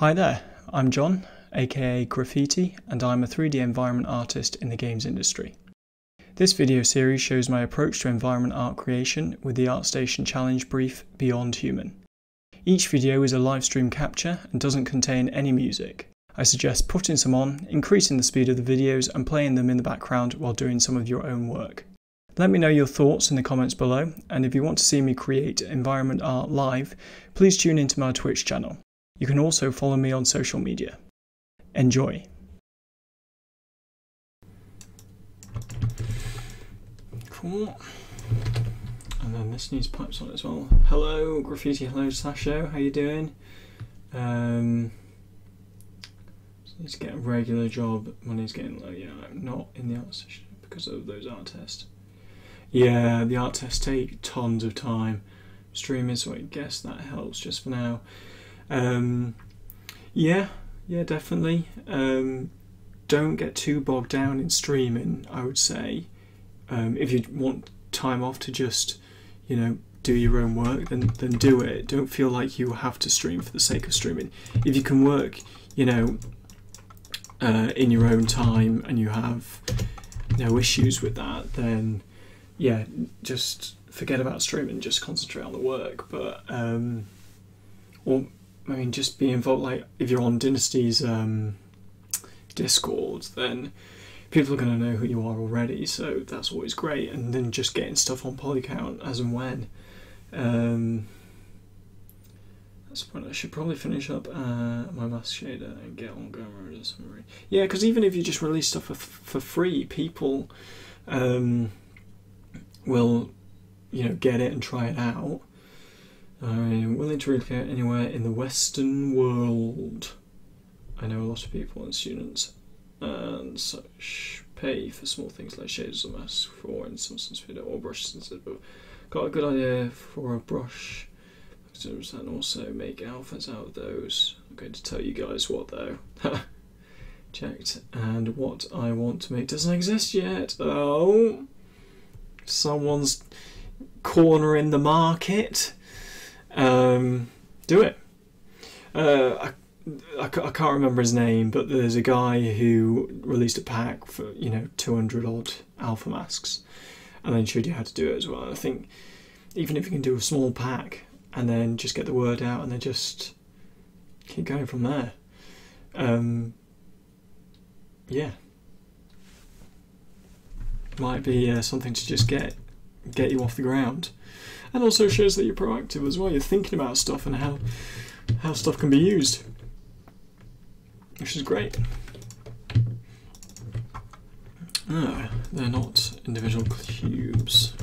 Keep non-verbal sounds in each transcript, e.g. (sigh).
Hi there, I'm John, aka Griffitii, and I'm a 3D environment artist in the games industry. This video series shows my approach to environment art creation with the ArtStation challenge brief Beyond Human. Each video is a live stream capture and doesn't contain any music. I suggest putting some on, increasing the speed of the videos, and playing them in the background while doing some of your own work. Let me know your thoughts in the comments below, and if you want to see me create environment art live, please tune into my Twitch channel. You can also follow me on social media. Enjoy! Cool. And then this needs pipes on as well. Hello, Griffitii. Hello, Sasho. How you doing? Um, to get a regular job. Money's getting low. Yeah, I'm not in the art session because of those art tests. Yeah, the art tests take tons of time. Streaming, so I guess that helps just for now. Um, yeah, yeah, definitely. Um, don't get too bogged down in streaming. I would say, um, if you want time off to just, you know, do your own work, then then do it. Don't feel like you have to stream for the sake of streaming. If you can work, you know, uh, in your own time and you have no issues with that, then yeah, just forget about streaming. Just concentrate on the work. But um, or I mean, just be involved. Like if you're on Dynasty's um, Discord, then people are going to know who you are already. So that's always great. And then just getting stuff on Polycount as and when. Um, that's point. I should probably finish up uh, my mask shader and get on or something. Yeah, because even if you just release stuff for, for free, people um, will, you know, get it and try it out. I'm willing to relocate anywhere in the Western world. I know a lot of people and students and such pay for small things like shades or masks for instance video or brushes instead, but got a good idea for a brush and also make outfits out of those. I'm going to tell you guys what though. (laughs) Checked, and what I want to make doesn't exist yet. Oh, someone's cornering the market. Um, do it. Uh, I, I, I can't remember his name, but there's a guy who released a pack for you know 200 odd alpha masks, and then showed you how to do it as well. I think even if you can do a small pack and then just get the word out and then just keep going from there. Um, yeah, might be uh, something to just get get you off the ground, and also shows that you're proactive as well. You're thinking about stuff and how how stuff can be used, which is great. No, they're not individual cubes.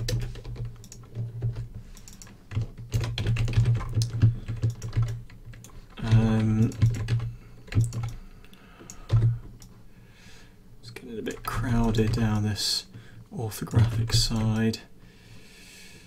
Um, it's getting a bit crowded down this orthographic side.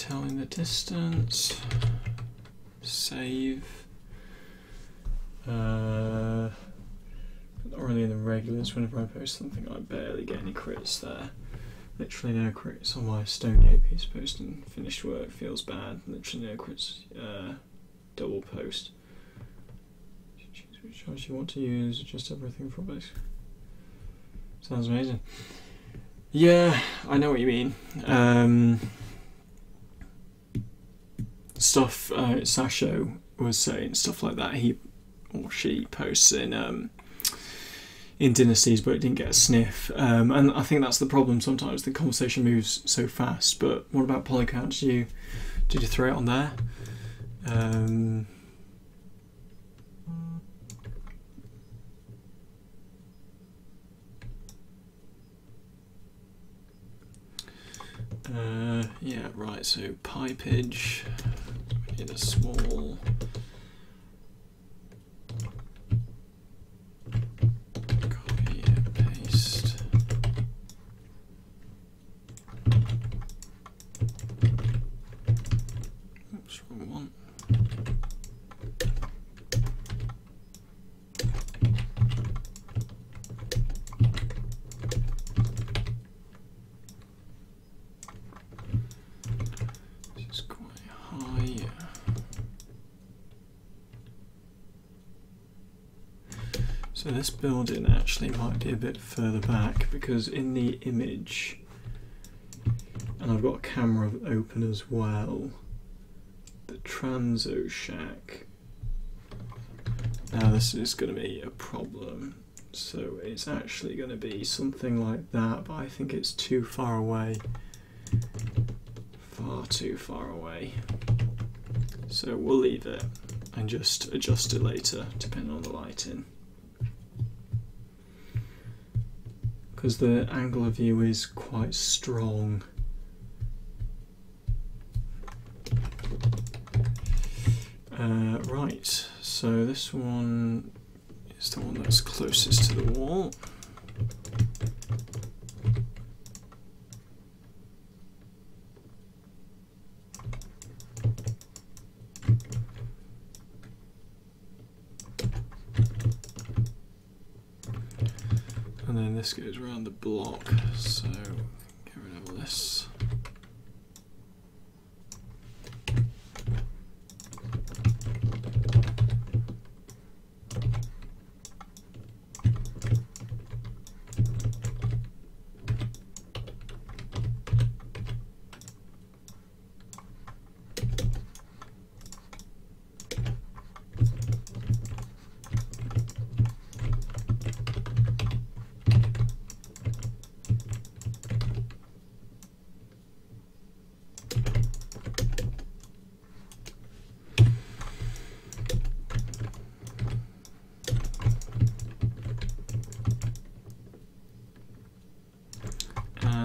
detailing the distance, save, uh, not really in the regulars, whenever I post something I barely get any crits there, literally no crits on my Stonegate piece post and finished work, feels bad, literally no crits, uh, double post. Choose which choice you want to use, adjust everything from base. Sounds amazing. Yeah, I know what you mean. Um, stuff uh, Sasho was saying, stuff like that. He or she posts in um, in dynasties, but it didn't get a sniff. Um, and I think that's the problem. Sometimes the conversation moves so fast. But what about polycount? Did you did you throw it on there? Um, uh, yeah, right. So pipage. Need a small. Copy and paste. Oops, wrong one. This is quite high. So this building actually might be a bit further back because in the image, and I've got a camera open as well, the Transo Shack. Now this is going to be a problem. So it's actually going to be something like that, but I think it's too far away. Far too far away. So we'll leave it and just adjust it later, depending on the lighting. Because the angle of view is quite strong. Uh, right, so this one is the one that's closest to the wall. And then goes around the block, so get rid of this.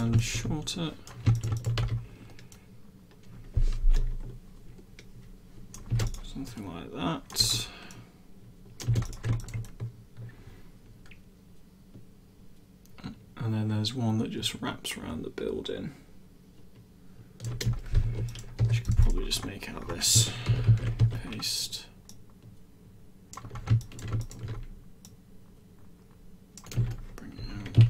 and shorter. Something like that. And then there's one that just wraps around the building. You could probably just make out this. Paste. Bring it out.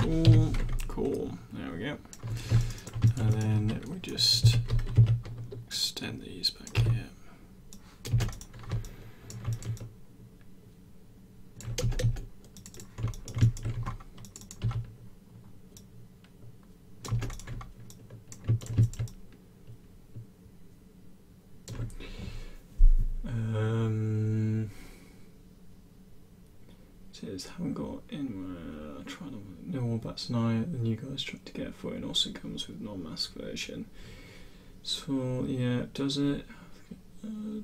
Cool, cool. There we go. And then we just extend these back here. Um, says haven't got anywhere. Trying to no more bats and I. Guys trying to get for it. also comes with non-mask version. So yeah, does it? Uh,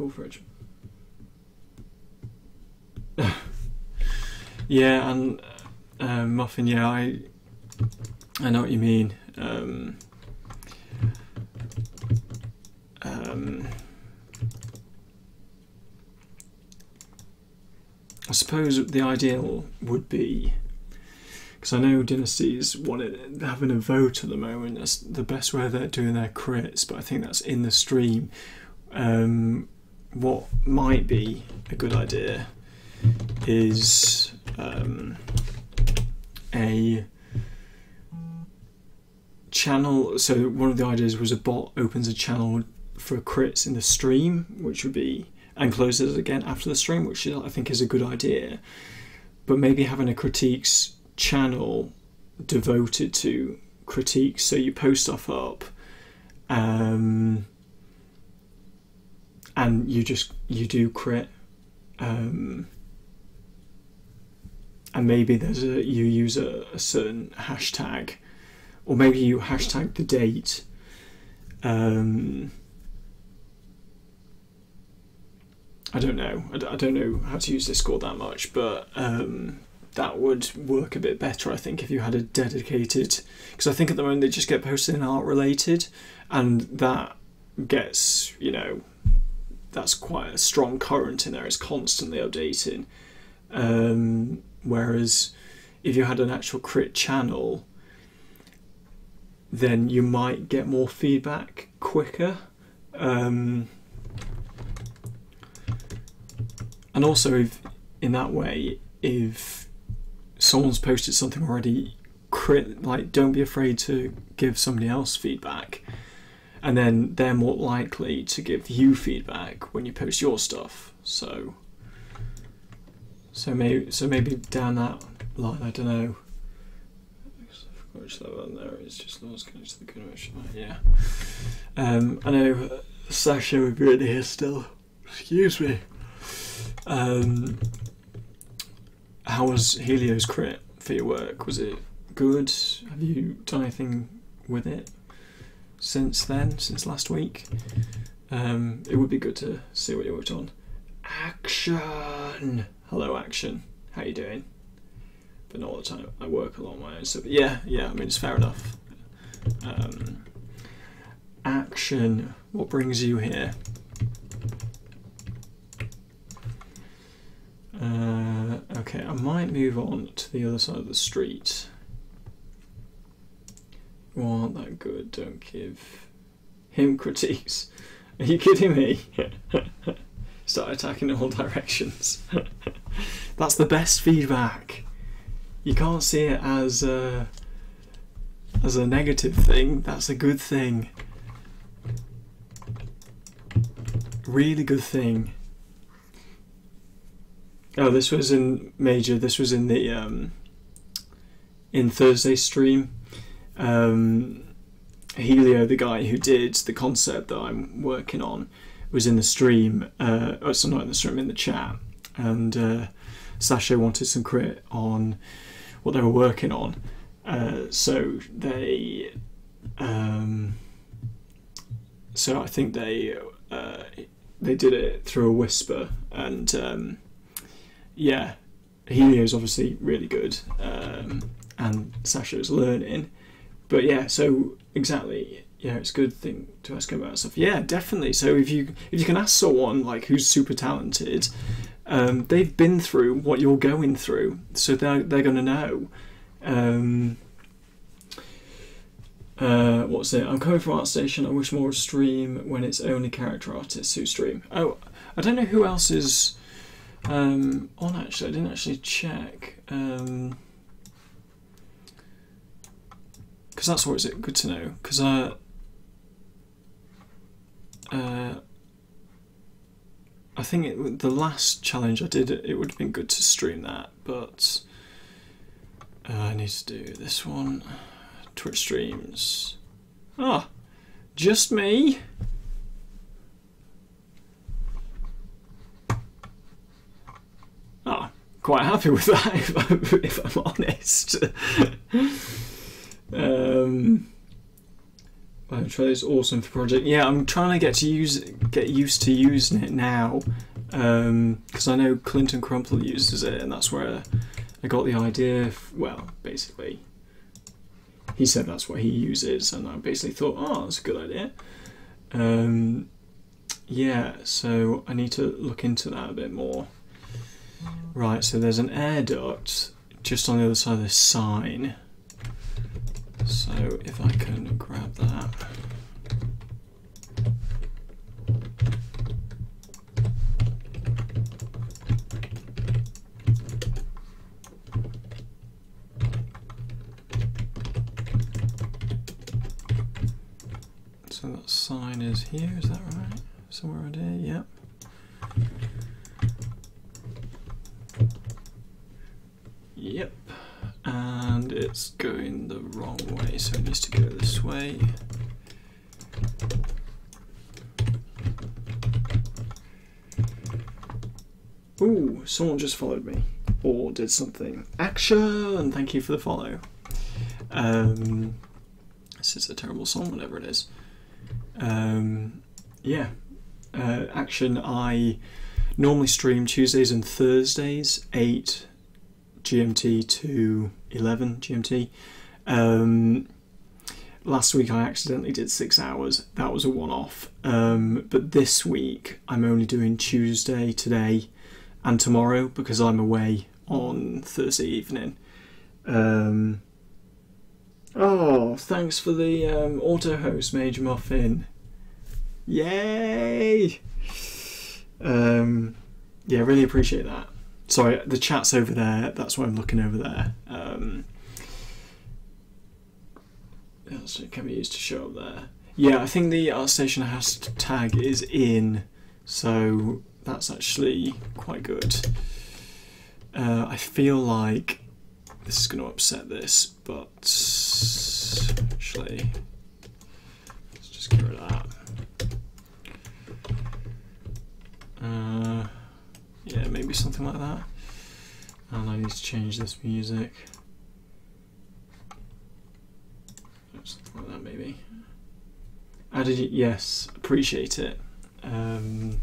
cool for it. (laughs) yeah, and uh, muffin. Yeah, I I know what you mean. Um, um, I suppose the ideal would be because I know Dynasty's wanted having a vote at the moment. That's the best way they're doing their crits, but I think that's in the stream. Um, what might be a good idea is um, a channel. So one of the ideas was a bot opens a channel for crits in the stream, which would be and closes again after the stream, which I think is a good idea. But maybe having a critiques channel devoted to critiques, so you post stuff up, um, and you just you do crit, um, and maybe there's a you use a, a certain hashtag, or maybe you hashtag the date. Um, I don't know. I don't know how to use Discord that much, but um, that would work a bit better, I think, if you had a dedicated. Because I think at the moment they just get posted in art related, and that gets, you know, that's quite a strong current in there. It's constantly updating. Um, whereas if you had an actual crit channel, then you might get more feedback quicker. Um, and also if in that way if someone's posted something already crit like don't be afraid to give somebody else feedback. And then they're more likely to give you feedback when you post your stuff. So so maybe so maybe down that line i don't know. Which level there is just lost connection to the good yeah um i know sasha would be in here still. Excuse me um, how was Helio's crit for your work? Was it good? Have you done anything with it since then, since last week? Um, it would be good to see what you worked on. Action! Hello, Action. How are you doing? But not all the time. I work a lot on my own stuff. Yeah, yeah, I mean, it's fair enough. Um, action. What brings you here? Uh, okay, I might move on to the other side of the street. You aren't that good, don't give him (laughs) critiques. Are you kidding me? (laughs) Start attacking in all directions. That's the best feedback. You can't see it as a, as a negative thing, that's a good thing. Really good thing. Oh, this was in major. This was in the um, in Thursday stream. Um, Helio, the guy who did the concept that I'm working on, was in the stream. Uh, oh, so not in the stream, in the chat, and uh, Sasha wanted some crit on what they were working on. Uh, so they, um, so I think they uh, they did it through a whisper and. Um, yeah, Helio is obviously really good, um, and Sasha is learning. But yeah, so exactly, yeah, it's a good thing to ask about stuff. Yeah, definitely. So if you if you can ask someone like who's super talented, um, they've been through what you're going through, so they're they're gonna know. Um, uh, what's it? I'm coming from ArtStation. I wish more stream when it's only character artists who stream. Oh, I don't know who else is um, on actually, I didn't actually check. Um, because that's what is it good to know because I uh, I think it, the last challenge I did it would have been good to stream that but uh, I need to do this one Twitch streams ah just me oh, quite happy with that (laughs) if, I, if I'm honest. um, awesome for project. Yeah, I'm trying to get to use get used to using it now because um, I know Clinton Crumpler uses it, and that's where I got the idea. well, basically, he said that's what he uses, and I basically thought, oh, that's a good idea. Um, yeah, so I need to look into that a bit more. Right, so there's an air duct just on the other side of this sign. So if I can grab that. So that sign is here, is that right? Somewhere around here, yep. Yep, and it's going the wrong way, so it needs to go this way. Ooh, someone just followed me or did something. Action! Thank you for the follow. Um, this is a terrible song, whatever it is. Um, yeah, uh, action. I normally stream Tuesdays and Thursdays, 8 GMT to 11 GMT. Um, last week I accidentally did six hours. That was a one off. Um, but this week I'm only doing Tuesday today and tomorrow because I'm away on Thursday evening. Um, oh, thanks for the um, auto host, Major Muffin. Yay! Um, yeah, really appreciate that. Sorry, the chat's over there. That's why I'm looking over there. Um, so it can be used to show up there. Yeah, I think the ArtStation hashtag is in, so that's actually quite good. Uh, I feel like this is going to upset this, but actually, let's just get rid of that. Uh, yeah, maybe something like that. And I need to change this music. Something like that, maybe. Added it, yes, appreciate it. Um,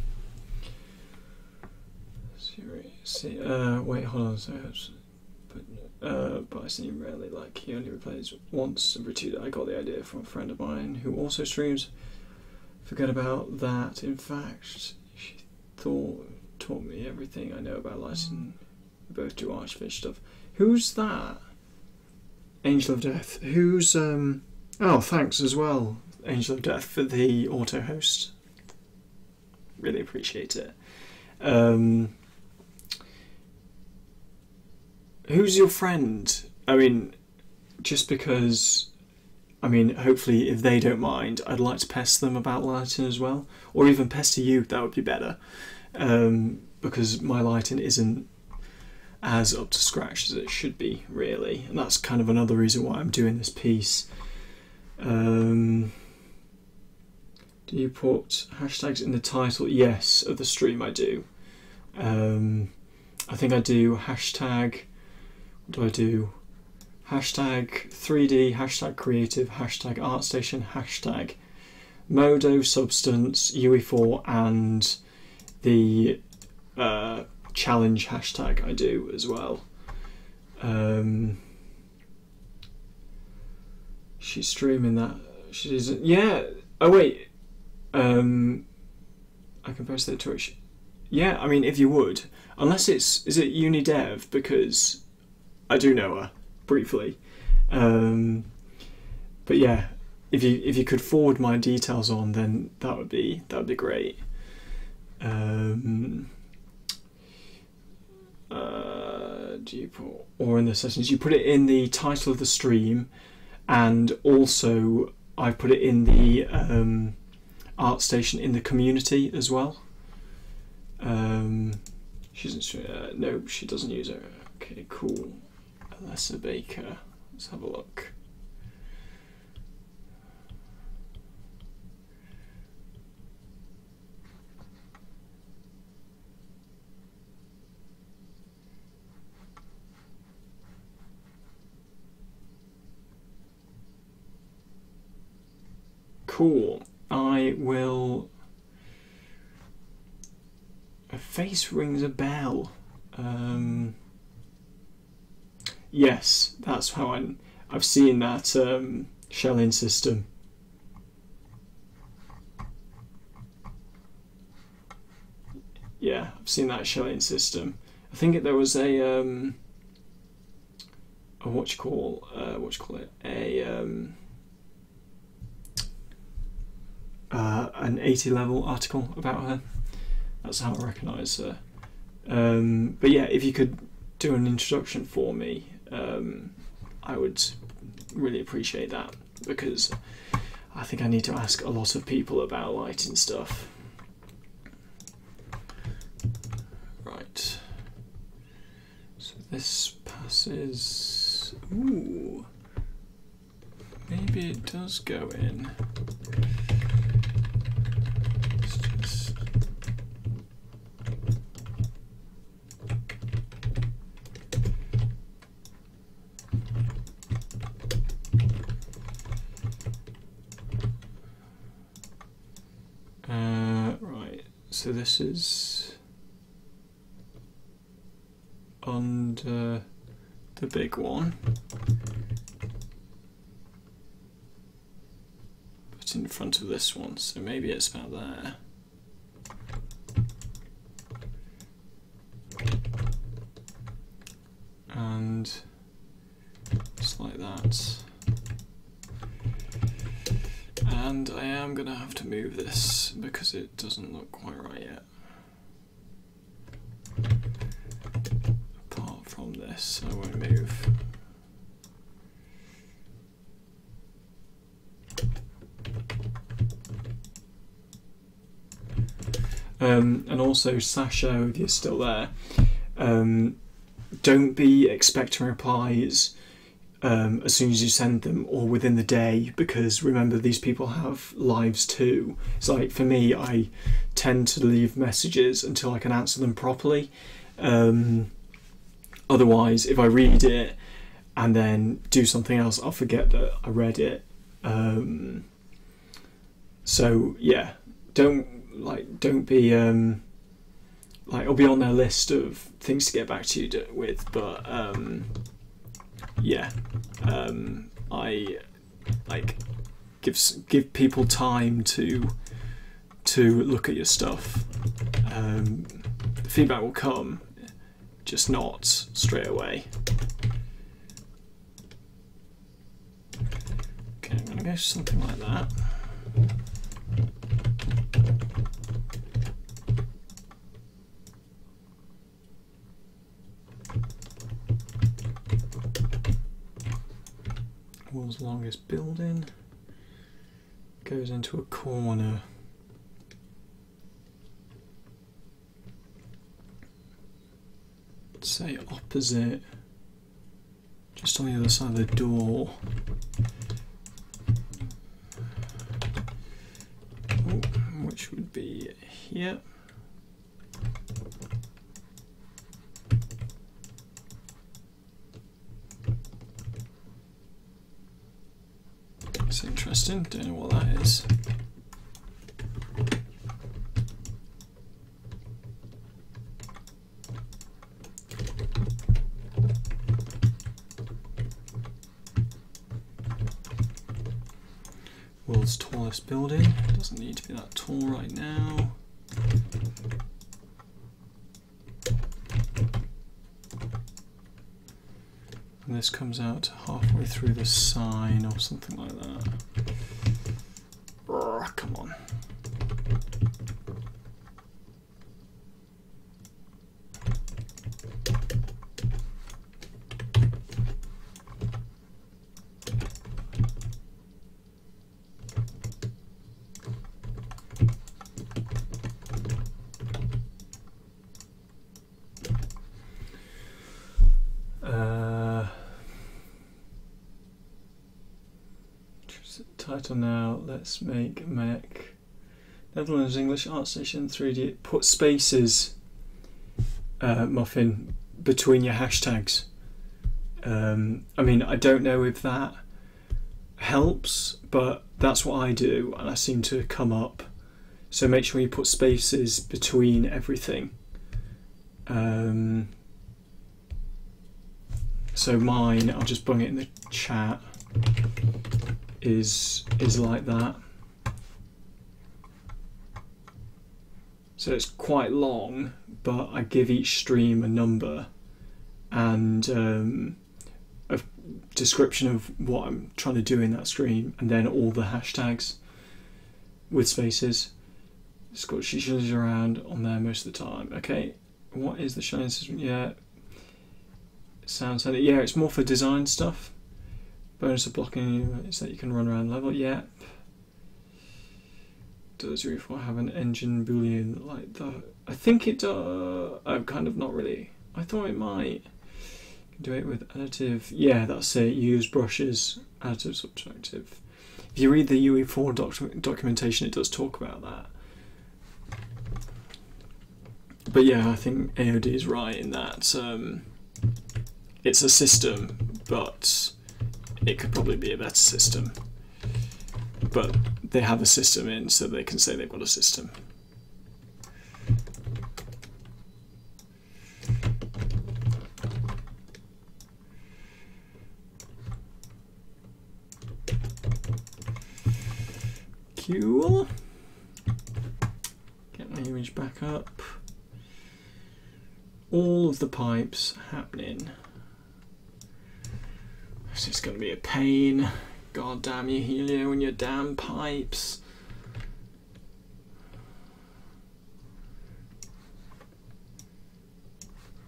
see, uh, wait, hold on. So, but, uh, but I see rarely. Like he only replays once every two. days. I got the idea from a friend of mine who also streams. Forget about that. In fact, she thought taught me everything I know about lighting. We both do Archviz stuff. Who's that? Angel of Death. Who's um? Oh, thanks as well, Angel of Death, for the auto host. Really appreciate it. Um, who's your friend? I mean, just because. I mean, hopefully, if they don't mind, I'd like to pester them about lighting as well, or even pester you. That would be better, um, because my lighting isn't as up to scratch as it should be, really, and that's kind of another reason why I'm doing this piece. Um, do you put hashtags in the title? Yes, of the stream I do. Um, I think I do hashtag what do I do? Hashtag 3D, hashtag creative, hashtag ArtStation, hashtag Modo, Substance, UE4, and the uh, challenge hashtag I do as well. Um, she's streaming that. She's yeah. Oh wait. Um, I can post that to Twitch. Yeah, I mean, if you would, unless it's is it Unidev because I do know her briefly. Um, but yeah, if you if you could forward my details on, then that would be that would be great. Um, uh, do you put or in the settings? You put it in the title of the stream, and also I put it in the um, ArtStation in the community as well. Um, she's uh, no, she doesn't use it. Okay, cool. Alessa Baker. Let's have a look. Cool. I will. A face rings a bell. Um, yes, that's how I. I've seen that um, shelling system. Yeah, I've seen that shelling system. I think there was a. Um, a what you call uh, what you call it a um, uh, an 80 level article about her. That's how I recognise her. Um, but yeah, if you could do an introduction for me, um, I would really appreciate that because I think I need to ask a lot of people about lighting stuff. Right. So this passes. Ooh. Maybe it does go in. Let's just- Uh, right, so this is under the big one. But in front of this one, so maybe it's about there. And just like that. And I am going move this because it doesn't look quite right yet. Apart from this, I won't move. Um, and also, Sasha, if you're still there, um, don't be expecting replies um, as soon as you send them or within the day because remember these people have lives too. It's like for me i tend to leave messages until i can answer them properly. Um, otherwise if i read it and then do something else i'll forget that i read it. Um, so yeah don't like don't be um, like it'll be on their list of things to get back to you with but um, yeah um, I like give give people time to to look at your stuff. Um, the feedback will come, just not straight away. Okay, I'm gonna go something like that. World's longest building goes into a corner. Say opposite, just on the other side of the door. Oh, which would be here. It's interesting, don't know what that is. World's tallest building. Doesn't need to be that tall right now. This comes out halfway through the sign or something like that. Come on. Uh, choose the title now. Let's make Mac Netherlands English Art Station 3D. Put spaces, uh, Muffin, between your hashtags. Um, I mean, I don't know if that helps, but that's what I do, and I seem to come up. So make sure you put spaces between everything. Um, so mine, I'll just bung it in the chat. Is is like that. So it's quite long, but I give each stream a number, and um, a description of what I'm trying to do in that stream, and then all the hashtags with spaces. It's got she around on there most of the time. Okay, what is the shine system? Yeah, sound center. Yeah, it's more for design stuff. Bonus of blocking you is that you can run around level. Yep. Does UE4 have an engine boolean like that? I think it does. Oh, kind of not really. I thought it might. Do it with additive. Yeah, that's it. Use brushes, additive subtractive. If you read the UE4 doc documentation, it does talk about that. But yeah, I think AOD is right in that um, it's a system, but it could probably be a better system. But they have a system in, so they can say they've got a system. Cool. Get my image back up. All of the pipes happening. This is going to be a pain. God damn you, Helio, and your damn pipes.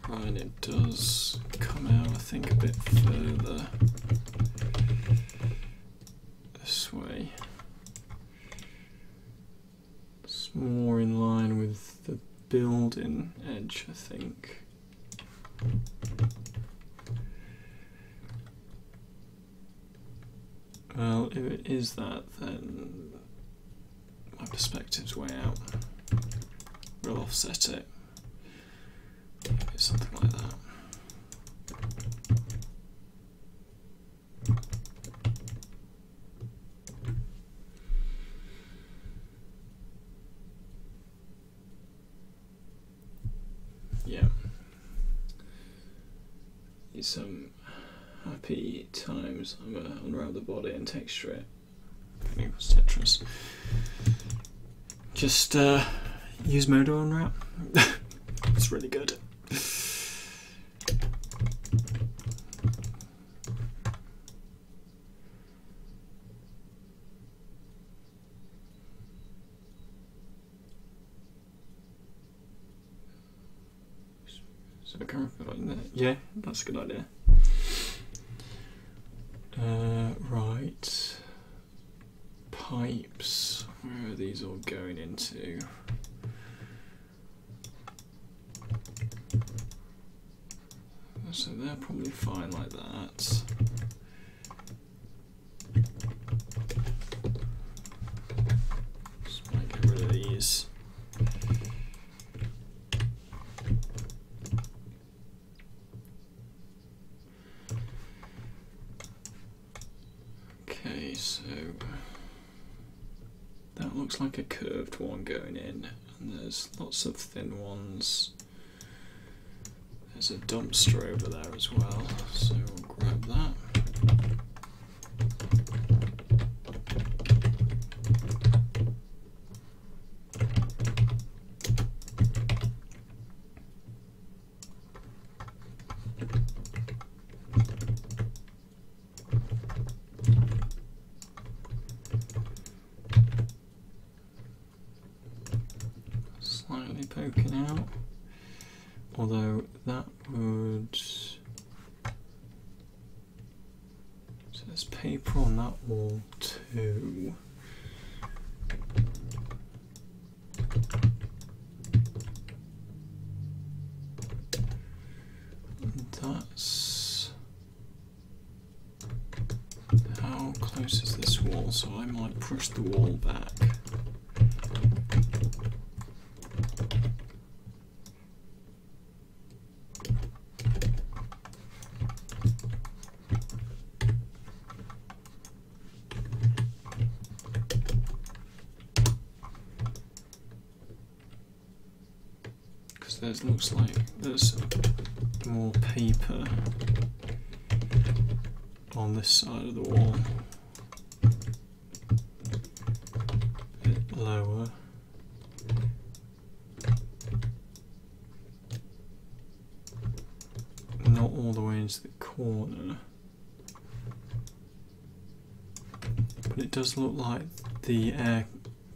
And it does come out, I think, a bit further this way. It's more in line with the building edge, I think. Well, if it is that, then my perspective's way out. We'll offset it. Something like that. Yeah. Some happy times. I'm going to unwrap the body and texture it. Tetris. Just uh, use Modo Unwrap. (laughs) it's really good. So like that. Yeah, that's a good idea. Uh, right. Pipes. Where are these all going into? So they're probably fine like that. Just might get rid of these. Okay, so that like a curved one going in, and there's lots of thin ones. There's a dumpster over there as well, so we'll grab that. Slightly poking out, although that would. So there's paper on that wall too. That's how close is this wall? So I might push the wall back. Because there's looks like there's more paper on this side of the wall. bit lower. Not all the way into the corner. but it does look like the air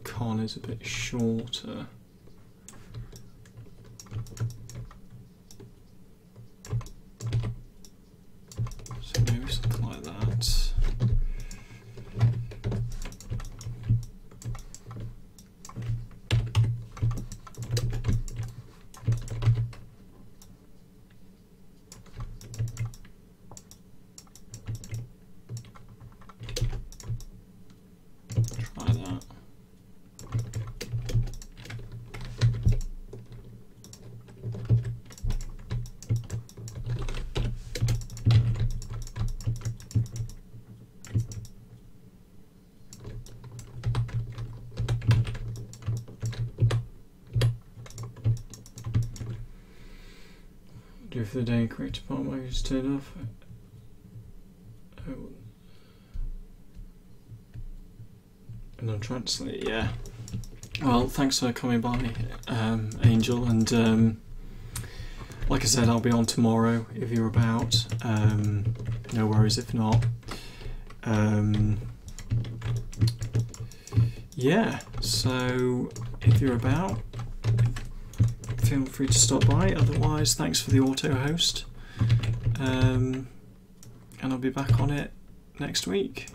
con is a bit shorter. So maybe something like that. Try that. Do for the day, correct part where you just turned off. Oh. And I'm translate, yeah. Well, thanks for coming by, um, Angel, and um, like I said, I'll be on tomorrow if you're about. Um, no worries if not. Um, yeah, so if you're about, feel free to stop by. Otherwise, thanks for the auto host. Um, and I'll be back on it next week.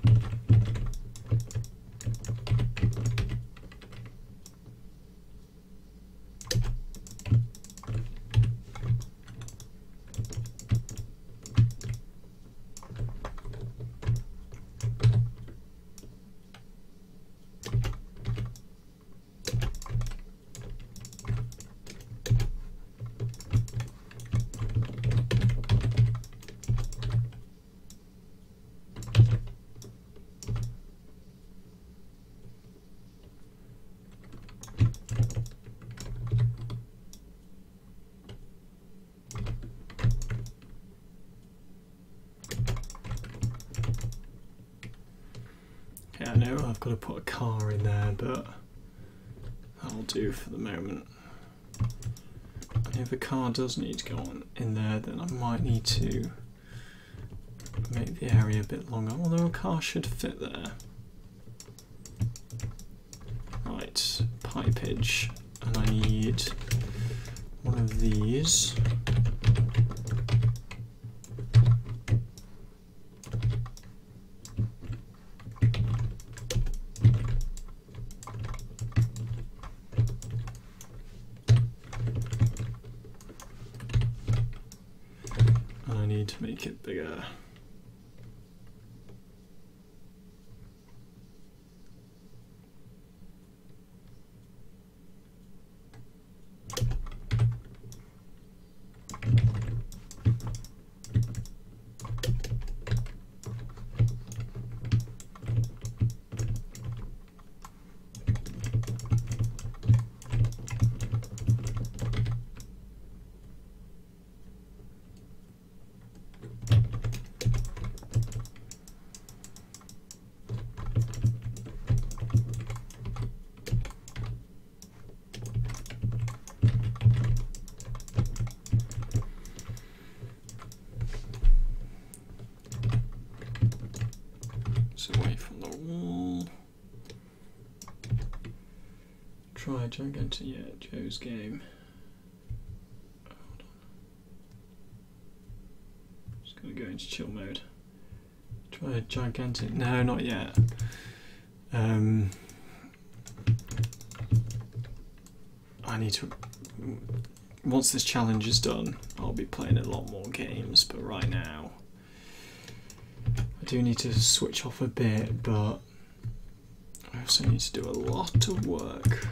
Yeah, I know I've got to put a car in there, but that'll do for the moment. And if a car does need to go on in there, then I might need to make the area a bit longer, although a car should fit there. Right, pipeage, and I need one of these. And I need to make it bigger. It's away from the wall. Try gigantic. Yeah, Joe's game. Hold on. Just gonna go into chill mode. Try a gigantic. No, not yet. Um, I need to. Once this challenge is done, I'll be playing a lot more games. But right now. I do need to switch off a bit, but I also need to do a lot of work.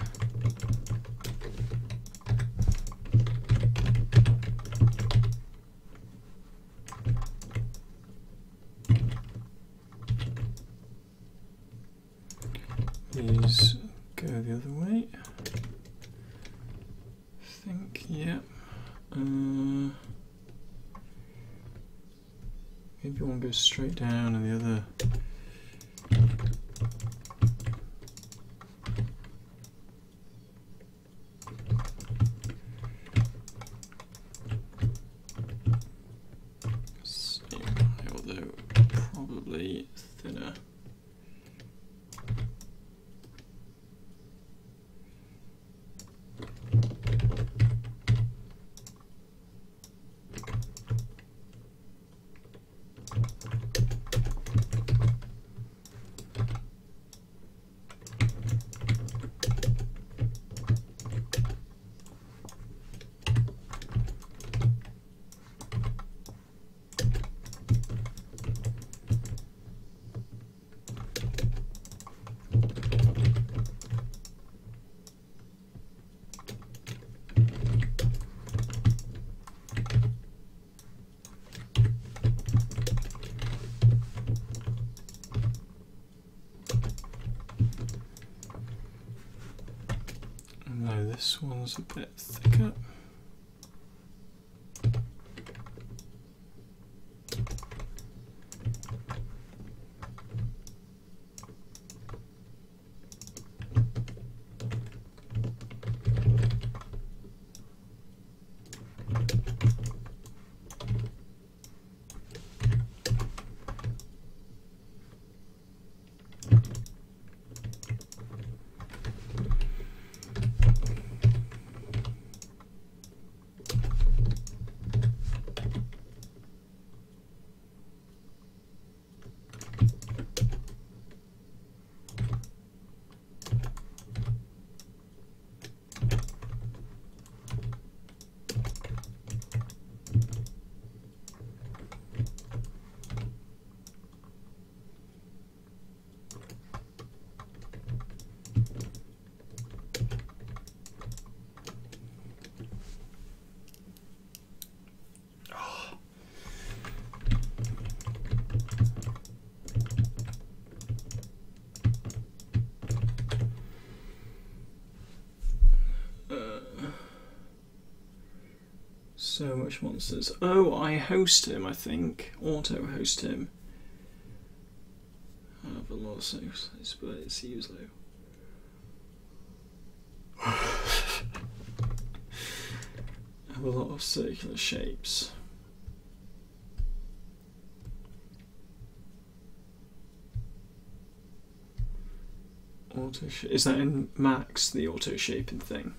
One's much monsters. Oh, I host him, I think. Auto host him. I have a lot of saves, but it's usually. (laughs) I have a lot of circular shapes. Auto is that in Max the auto shaping thing?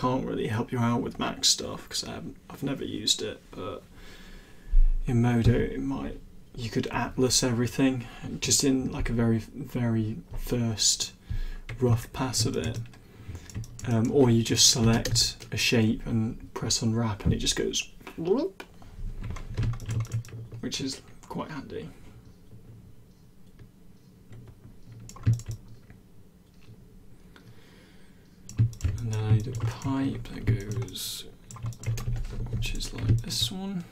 Can't really help you out with Mac stuff because I've never used it, but in Modo it might you could atlas everything just in like a very very first rough pass of it um, or you just select a shape and press unwrap and it just goes which is quite handy and then I need a pipe that goes which is like this one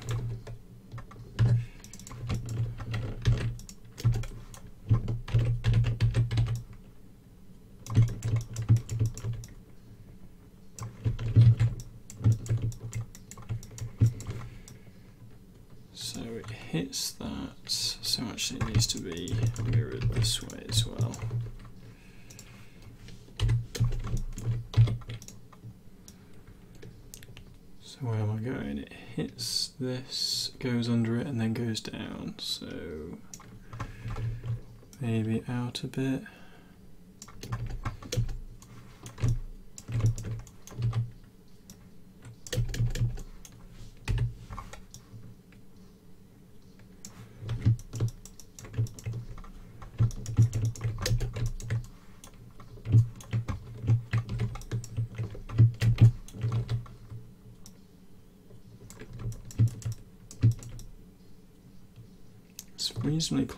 hits that, so actually it needs to be mirrored this way as well. So where am I going? It hits this, goes under it and then so maybe out a bit.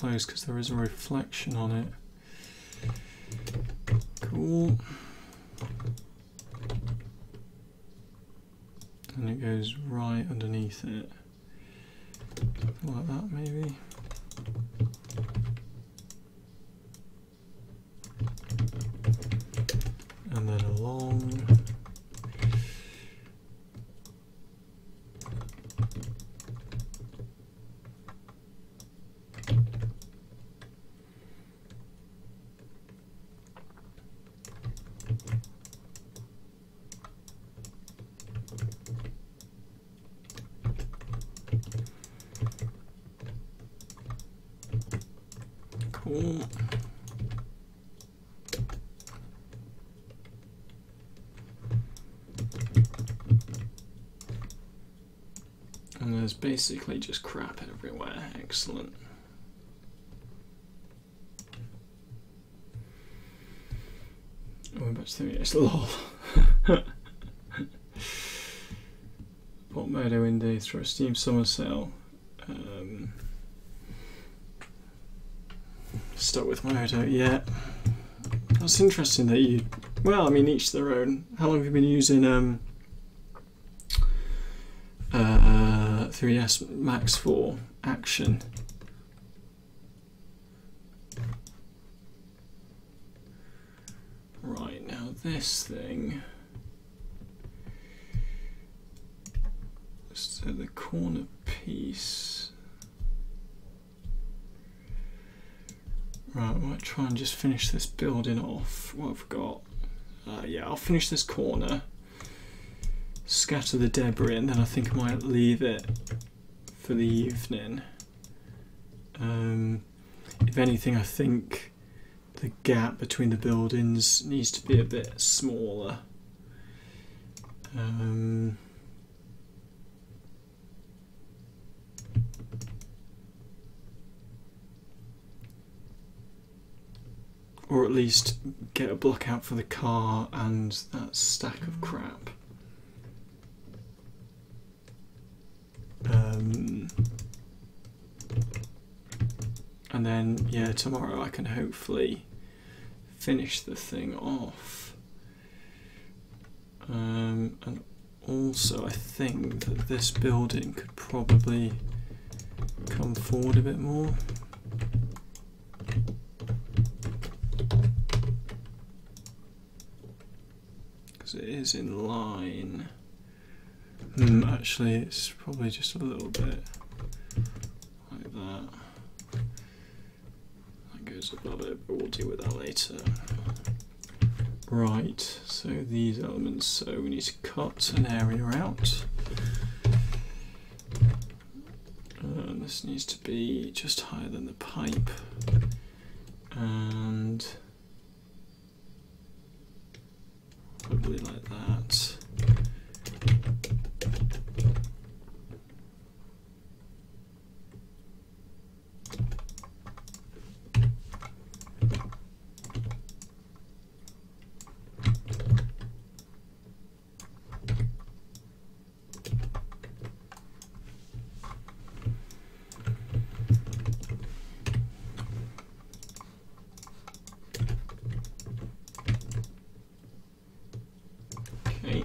Close because there is a reflection on it. Cool. And it goes right underneath it. Like that maybe. And then along. Cool. And there's basically just crap everywhere. Excellent. Oh, I'm about to think it's lol. Pop Modo Indie through a Steam Summer Sale. Um, stuck with Modo, yeah. That's interesting that you. Well, I mean, each their own. How long have you been using um, uh, 3ds Max 4 action? Right, now this thing. So the corner piece. Right, I might try and just finish this building off. What I've got. Uh, yeah, I'll finish this corner, scatter the debris, and then I think I might leave it for the evening. Um, if anything, I think the gap between the buildings needs to be a bit smaller. Um, or at least get a block out for the car and that stack of crap. Um, and then, yeah, tomorrow I can hopefully finish the thing off. Um, and also, I think that this building could probably come forward a bit more. Because it is in line. Hmm, actually, it's probably just a little bit like that. That goes above it, but we'll deal with that later. Right, so these elements, so we need to cut an area out. And this needs to be just higher than the pipe. And probably like that. Okay.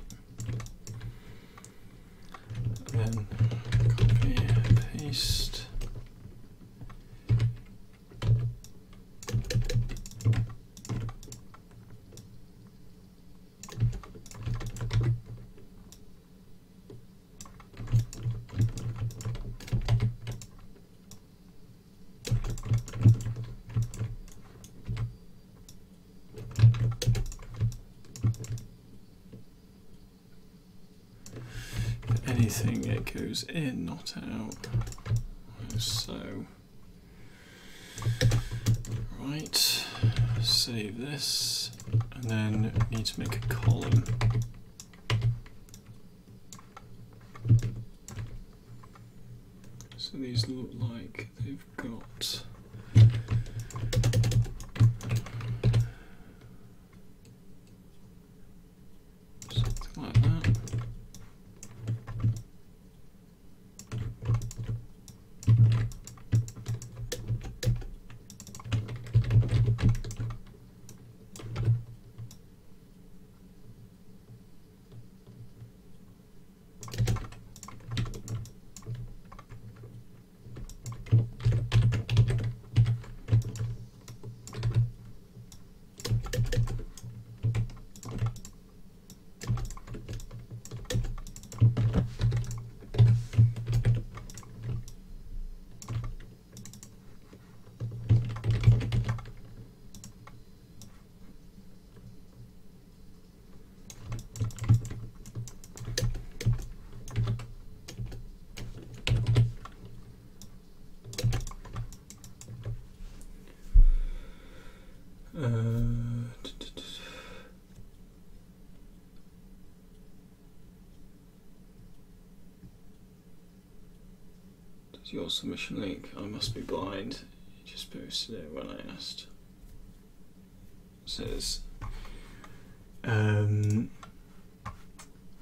Then copy, paste. If anything, it goes in, not out. So, right, save this, and then need to make a column. So these look like they've got. Something like that. Uh, t- t- t- Does your submission link? I must be blind. You just posted it when I asked. says um,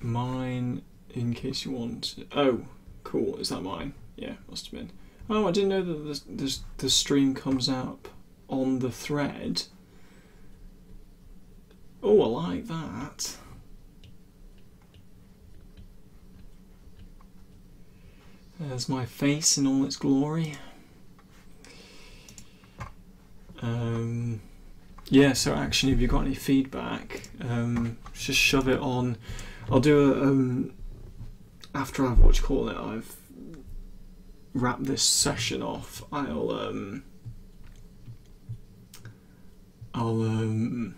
mine in case you want. Oh, cool. Is that mine? Yeah, must have been. Oh, I didn't know that the, the, the stream comes out on the thread. Oh, I like that. There's my face in all its glory. Um, yeah, so actually, if you've got any feedback, um, just shove it on. I'll do a. Um, after I've what you call it, I've wrapped this session off. I'll um, I'll um,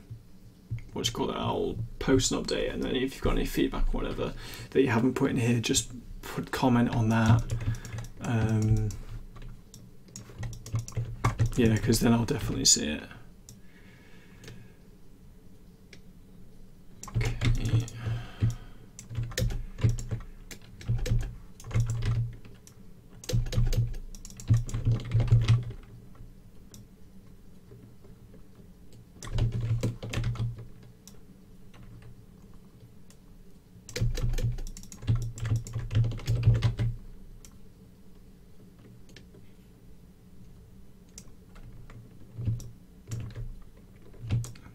what you call it? I'll post an update, and then if you've got any feedback, whatever that you haven't put in here, just put comment on that. Um, yeah, because then I'll definitely see it. Okay.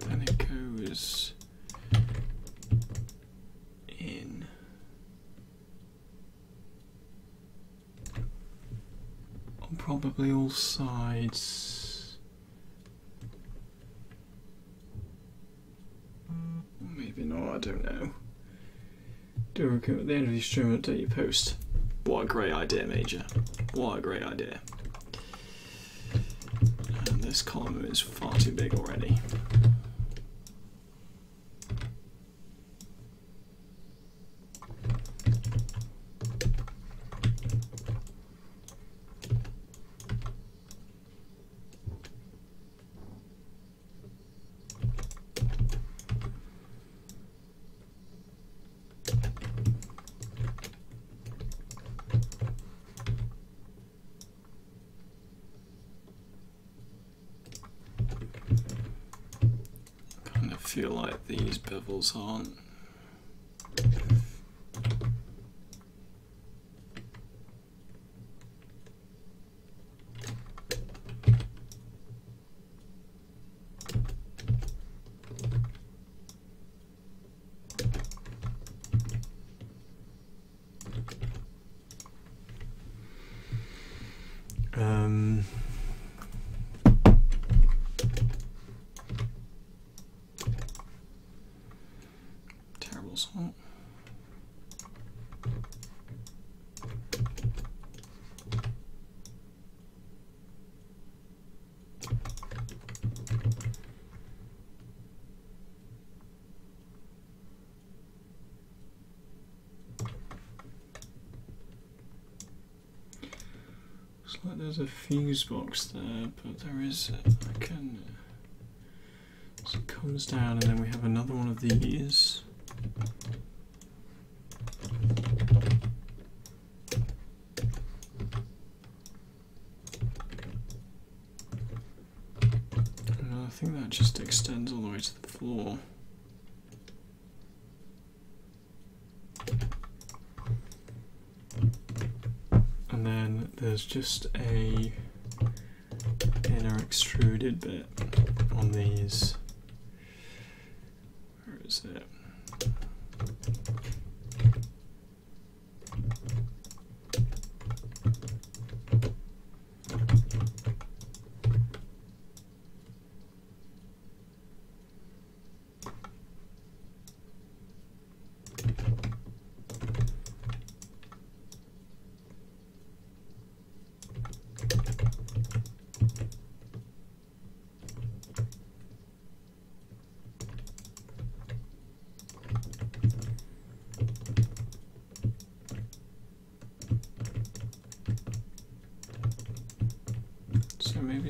Then it goes in. On probably all sides. Maybe not, I don't know. Do a recruit at the end the you post. What a great idea, Major. What a great idea. And this column is far too big already. kind of feel like bevels aren't. Um, terrible salt. Looks like there's a fuse box there, but there is. I can. So it comes down, and then we have another one of these. And I think that just extends all the way to the floor. And then there's just a inner extruded bit on these. Where is it? So maybe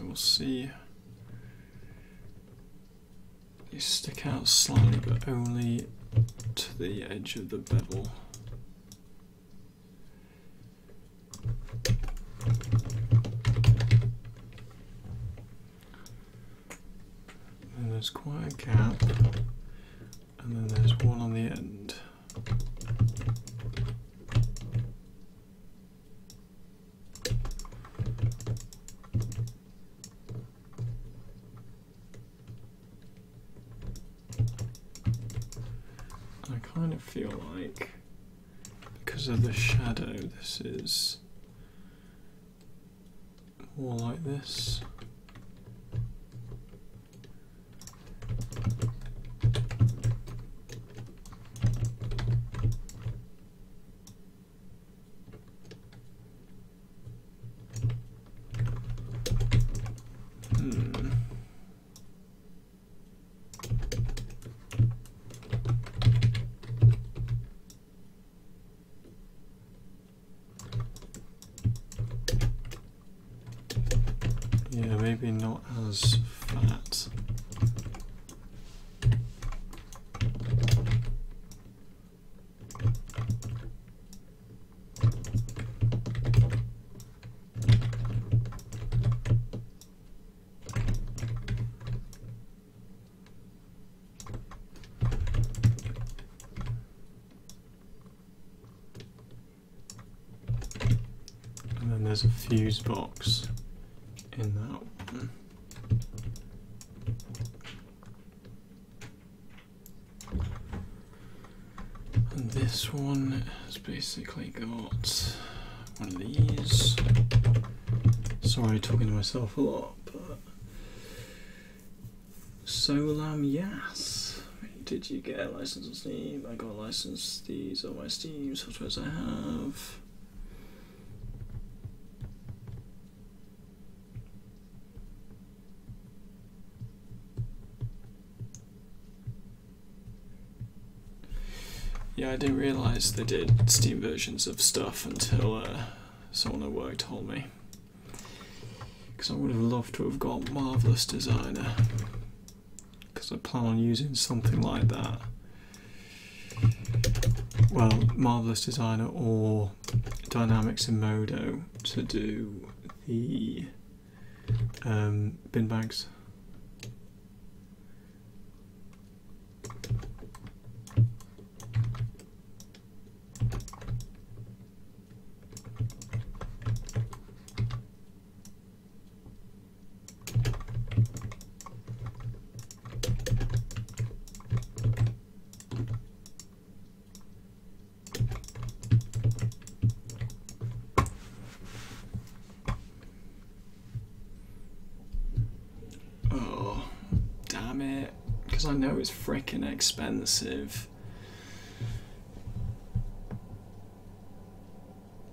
we'll see. You stick out slightly, but only to the edge of the bevel. And there's quite a gap, and then there's one on the end. I kind of feel like because of the shadow, this is more like this. Yeah, maybe not as fat. And then there's a fuse box in that one. And this one has basically got one of these. Sorry, talking to myself a lot, but Solam Yas. Did you get a license on Steam? I got a license. These are my Steam softwares I have. I didn't realise they did Steam versions of stuff until uh, someone at work told me. Because I would have loved to have got Marvelous Designer. Because I plan on using something like that. Well, Marvelous Designer or Dynamics in Modo to do the um, bin bags. Oh, damn it. Because I know freaking expensive.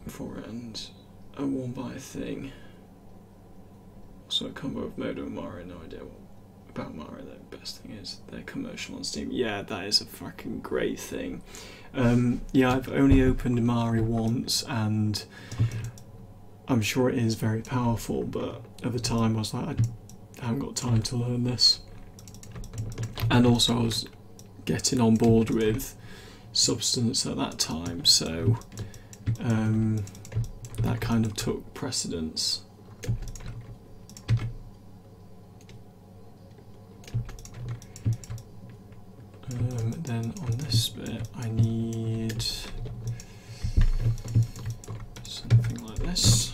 For and a one buy thing. So a combo of Modo and Mari, no idea what about Mari the best thing is they're commercial on Steam. Yeah, that is a fucking great thing. Um, yeah, I've only opened Mari once and I'm sure it is very powerful, but at the time I was like, I haven't got time to learn this. And also, I was getting on board with Substance at that time, so um, that kind of took precedence. then on this bit, I need something like this.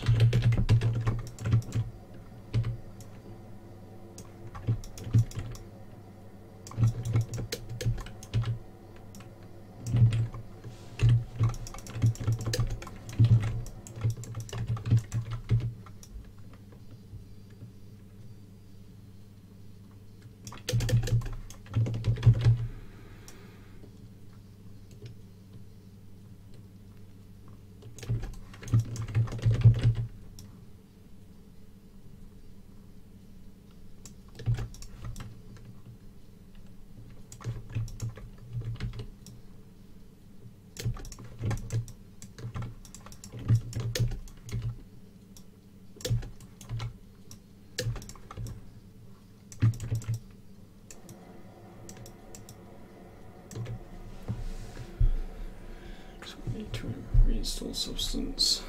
So we need to reinstall Substance.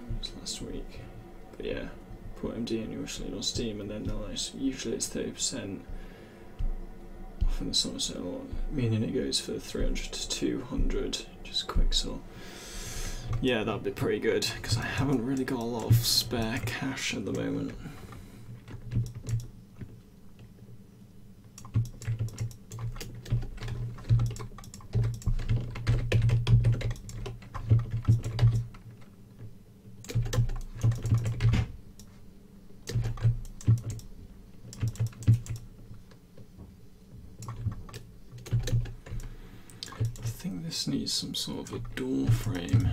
It was last week. But yeah, put MD in usually on Steam and then nice. Usually it's 30% off in the summer sale, meaning it goes for 300 to 200, just quick so. Yeah, that'd be pretty good because I haven't really got a lot of spare cash at the moment. I think this needs some sort of a door frame,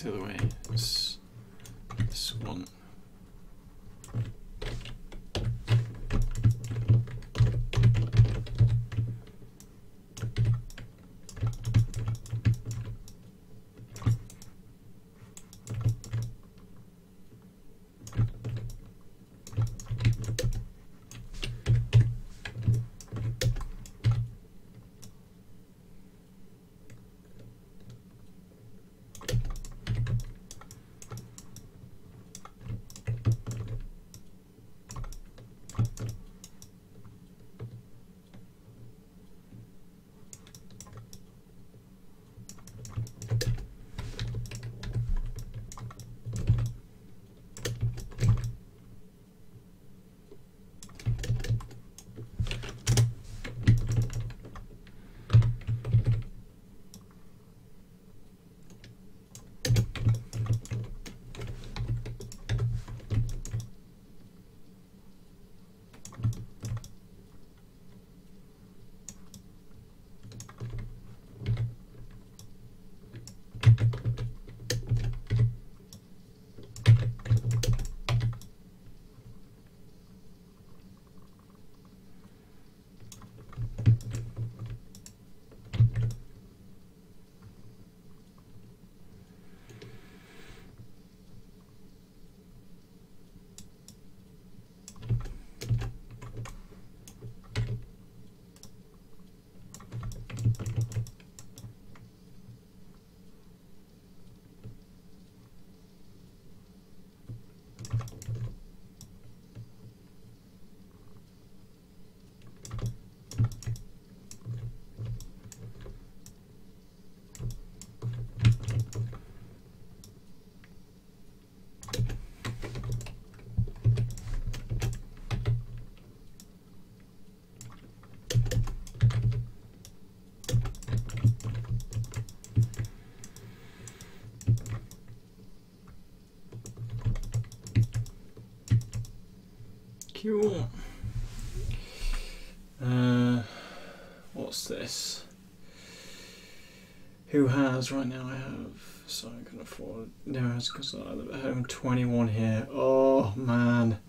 the other way. Cool. Uh, what's this? Who has right now? I have. So I can afford. No, it's because I live at home. Twenty-one here. Oh man.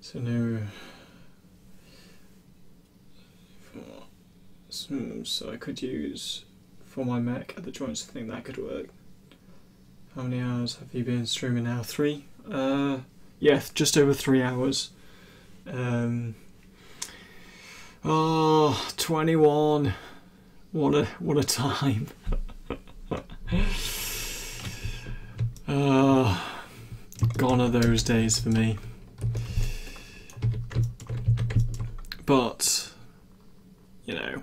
So no. So I could use for my Mac at the joints. I think that could work. How many hours have you been streaming now? Three. Uh yeah, just over three hours. Um, oh, 21. What a what a time. uh, (laughs) gone are those days for me. But you know,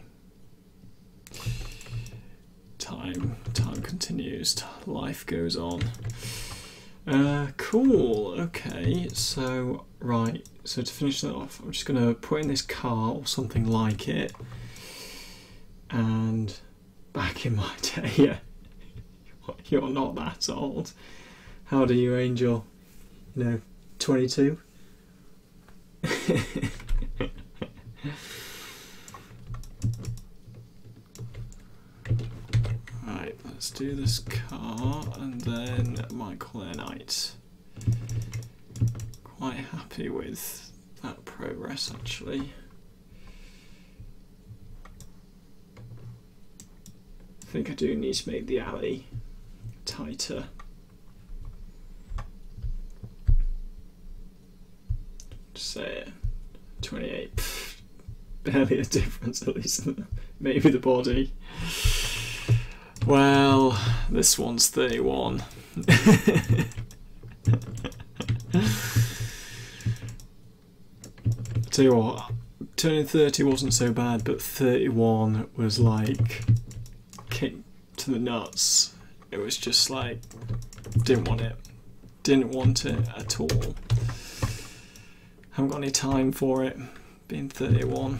time time continues. Life goes on. Uh, cool. Okay, so right. So to finish that off, I'm just gonna put in this car or something like it, and back in my (laughs) day. Yeah, (laughs) you're not that old. How do you, Angel? You know, 22. (laughs) Let's do this car and then Michael Knight. Quite happy with that progress actually. I think I do need to make the alley tighter. Just say it. 28. (laughs) barely a difference at least. (laughs) Maybe the body. Well, this one's 31. (laughs) Tell you what, turning 30 wasn't so bad, but 31 was like kick to the nuts. It was just like, didn't want it. Didn't want it at all. Haven't got any time for it, being 31.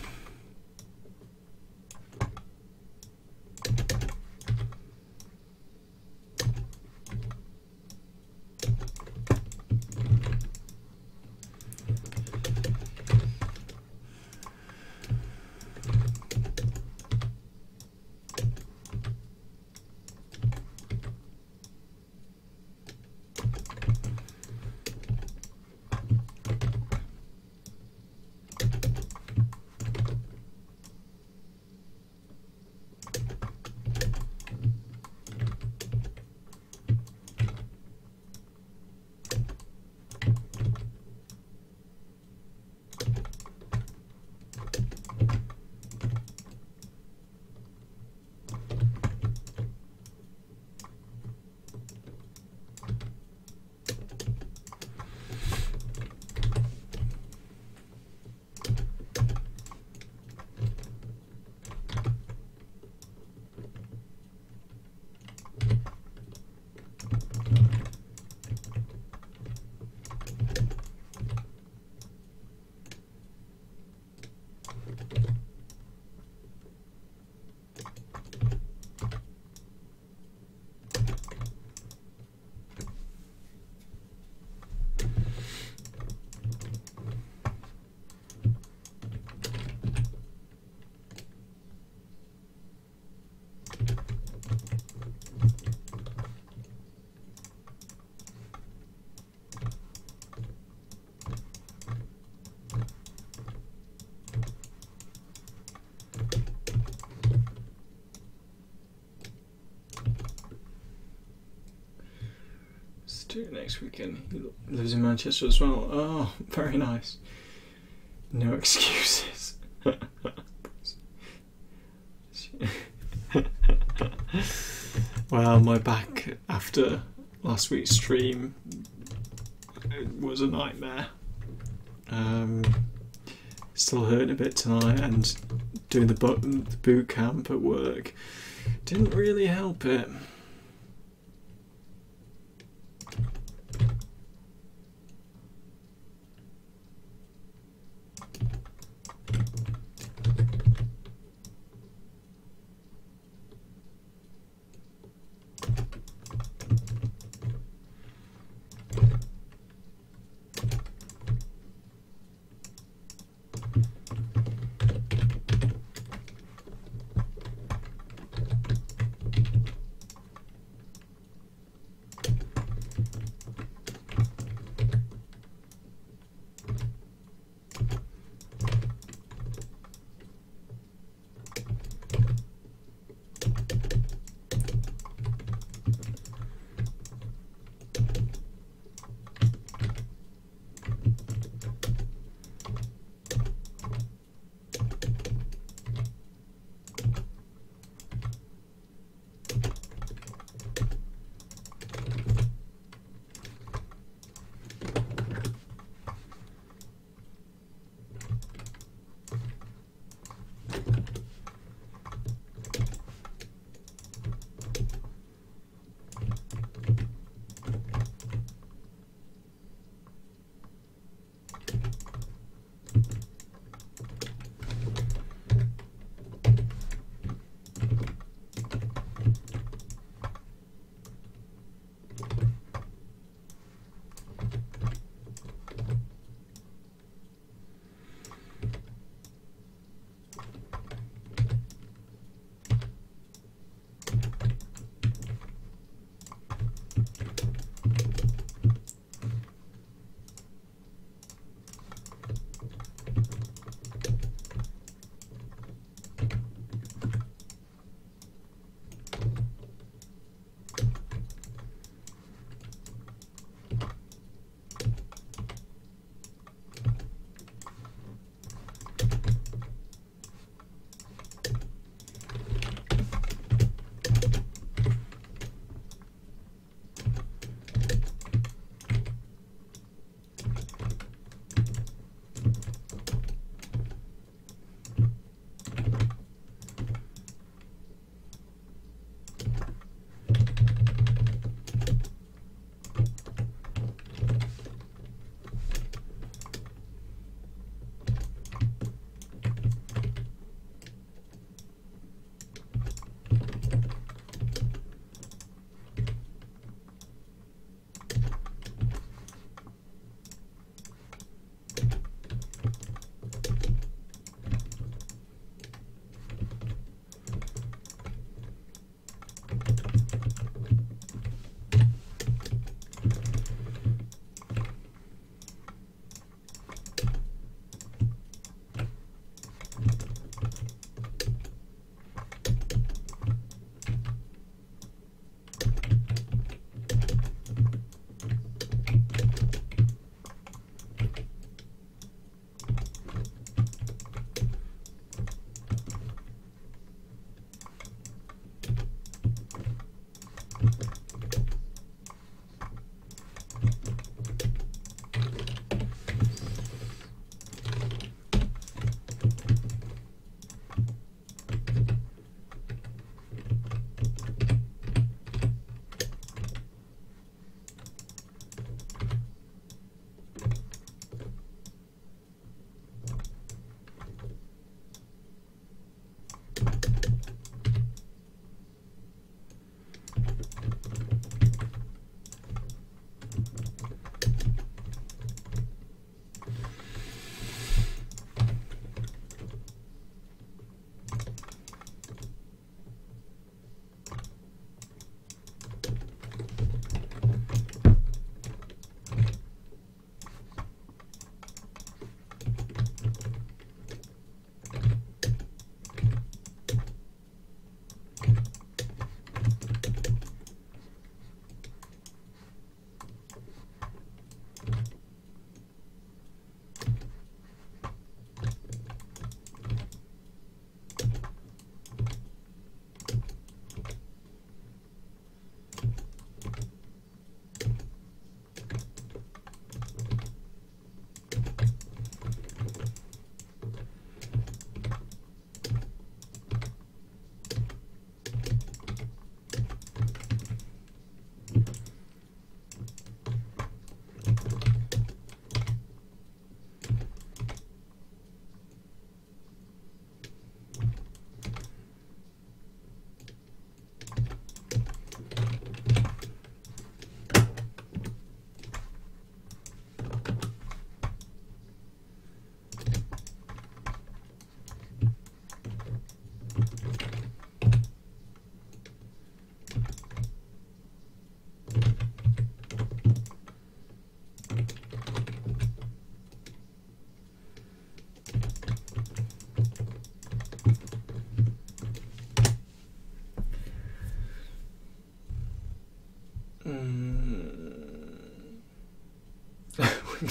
Next weekend. He lives in Manchester as well. Oh, (laughs) very nice. No (laughs) excuses. (laughs) well, my back after last week's stream was a nightmare. Um, still hurting a bit tonight, and doing the, the boot camp at work didn't really help it.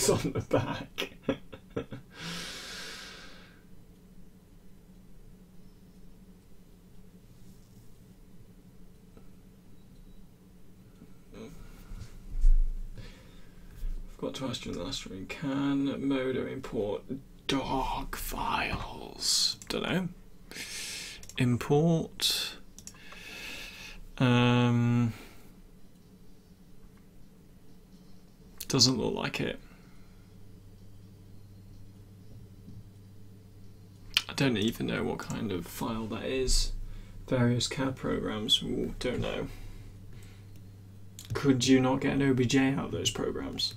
Links on the back. Forgot to ask you in the last stream. Can Modo import dog files? Don't know. Import. Um, doesn't look like it. I don't even know what kind of file that is. Various CAD programs, Ooh, don't know. Could you not get an OBJ out of those programs?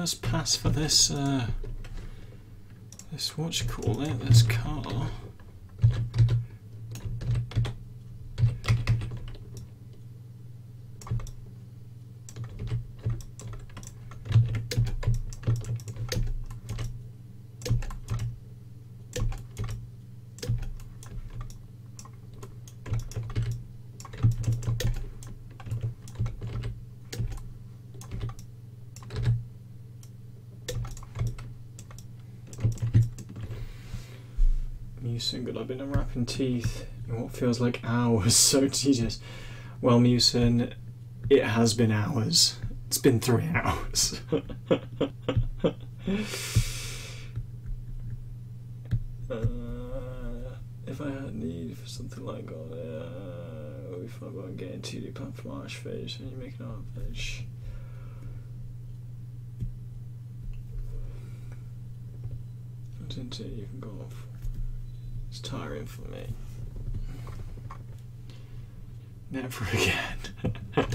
First pass for this, uh, this what you call it, this car. Musin, good. Unwrapping teeth in what feels like hours. (laughs) So tedious. Well, Musin, it has been hours. It's been three (laughs) hours. uh, if I had need for something like that, uh, I won't get into the plan for Marsh fish and you make an art fish. Into you can go off. For me. Never again. (laughs)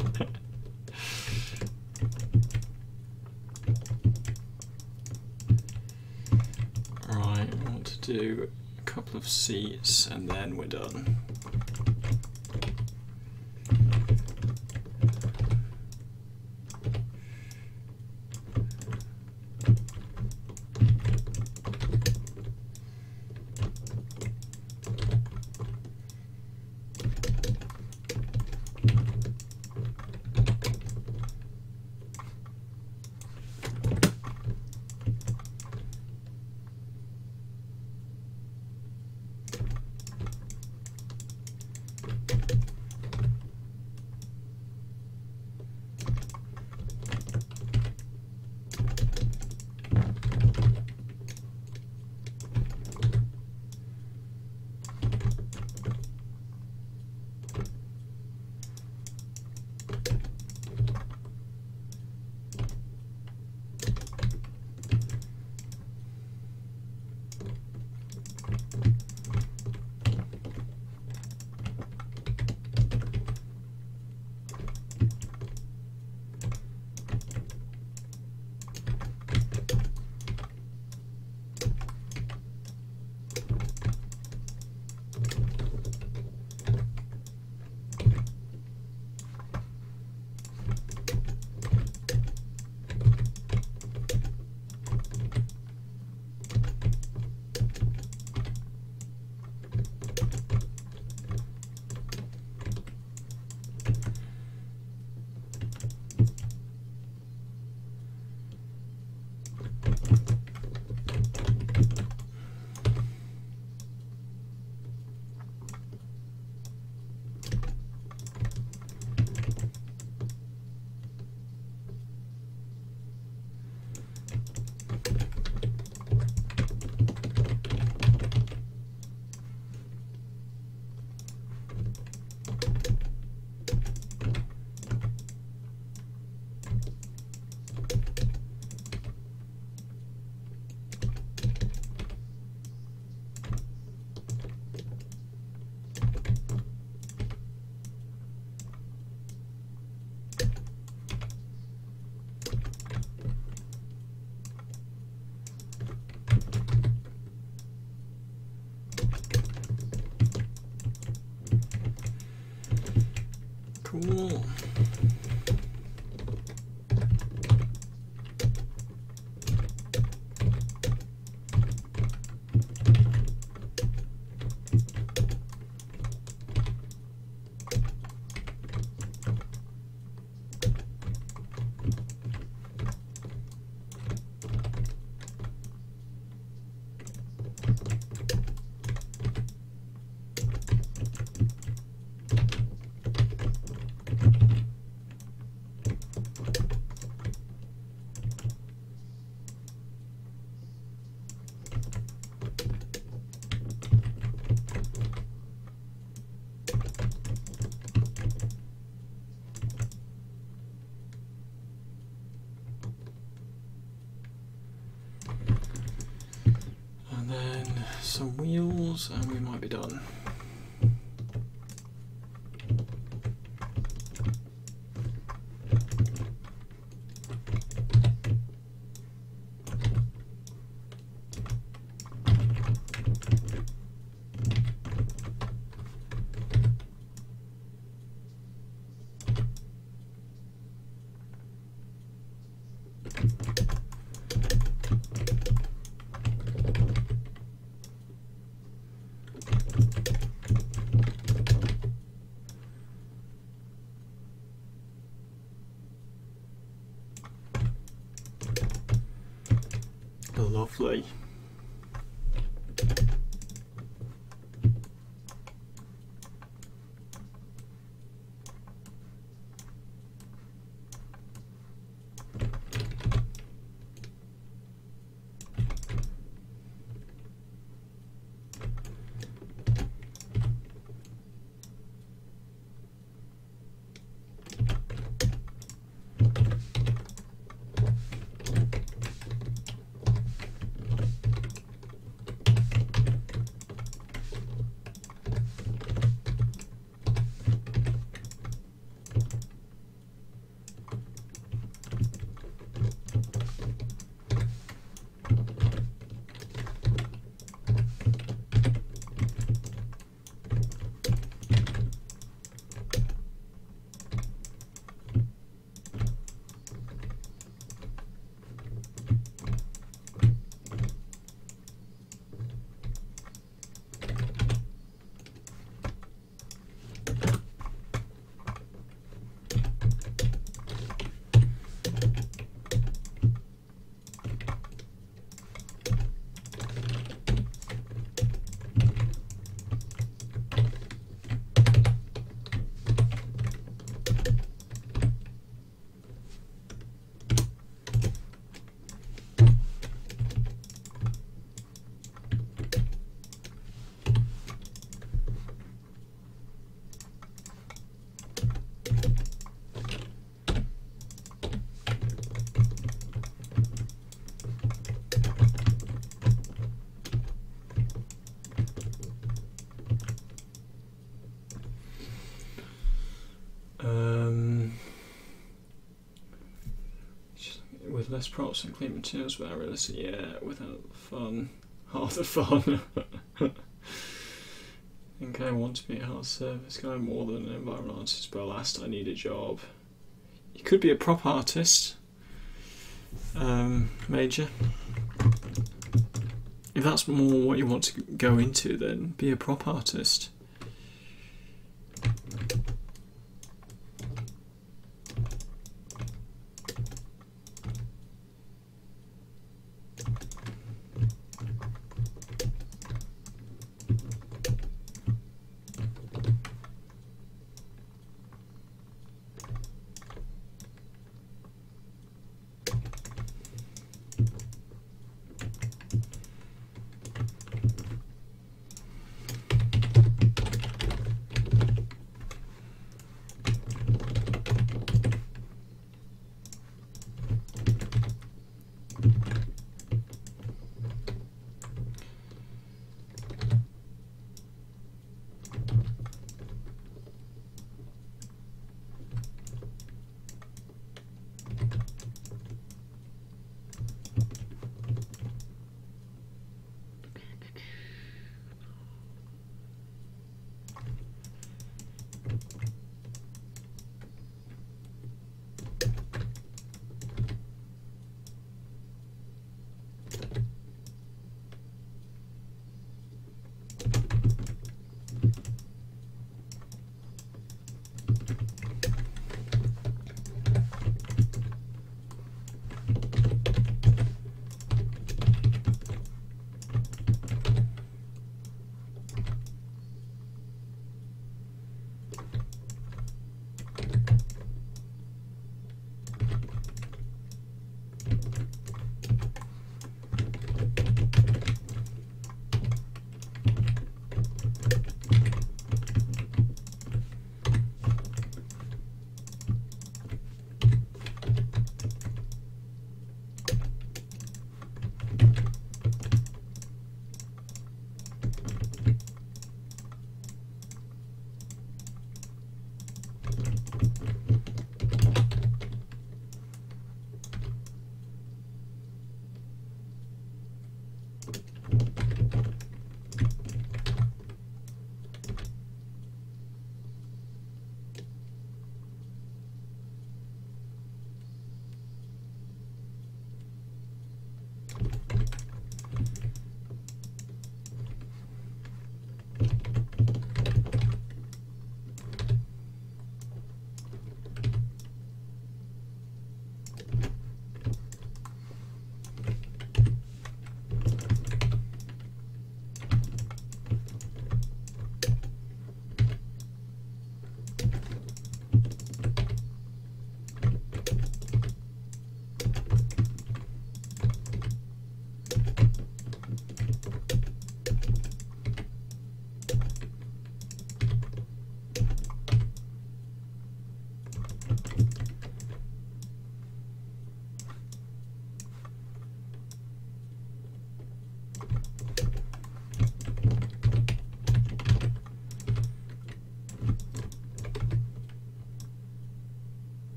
right, I want to do a couple of seats and then we're done. Some wheels, and we might be done. Less props and clean materials without realistic. Yeah, without fun, (laughs) half the fun. I think I want to be a hard surface guy more than an environmental artist, but last I need a job. You could be a prop artist, um, major. If that's more what you want to go into, then be a prop artist.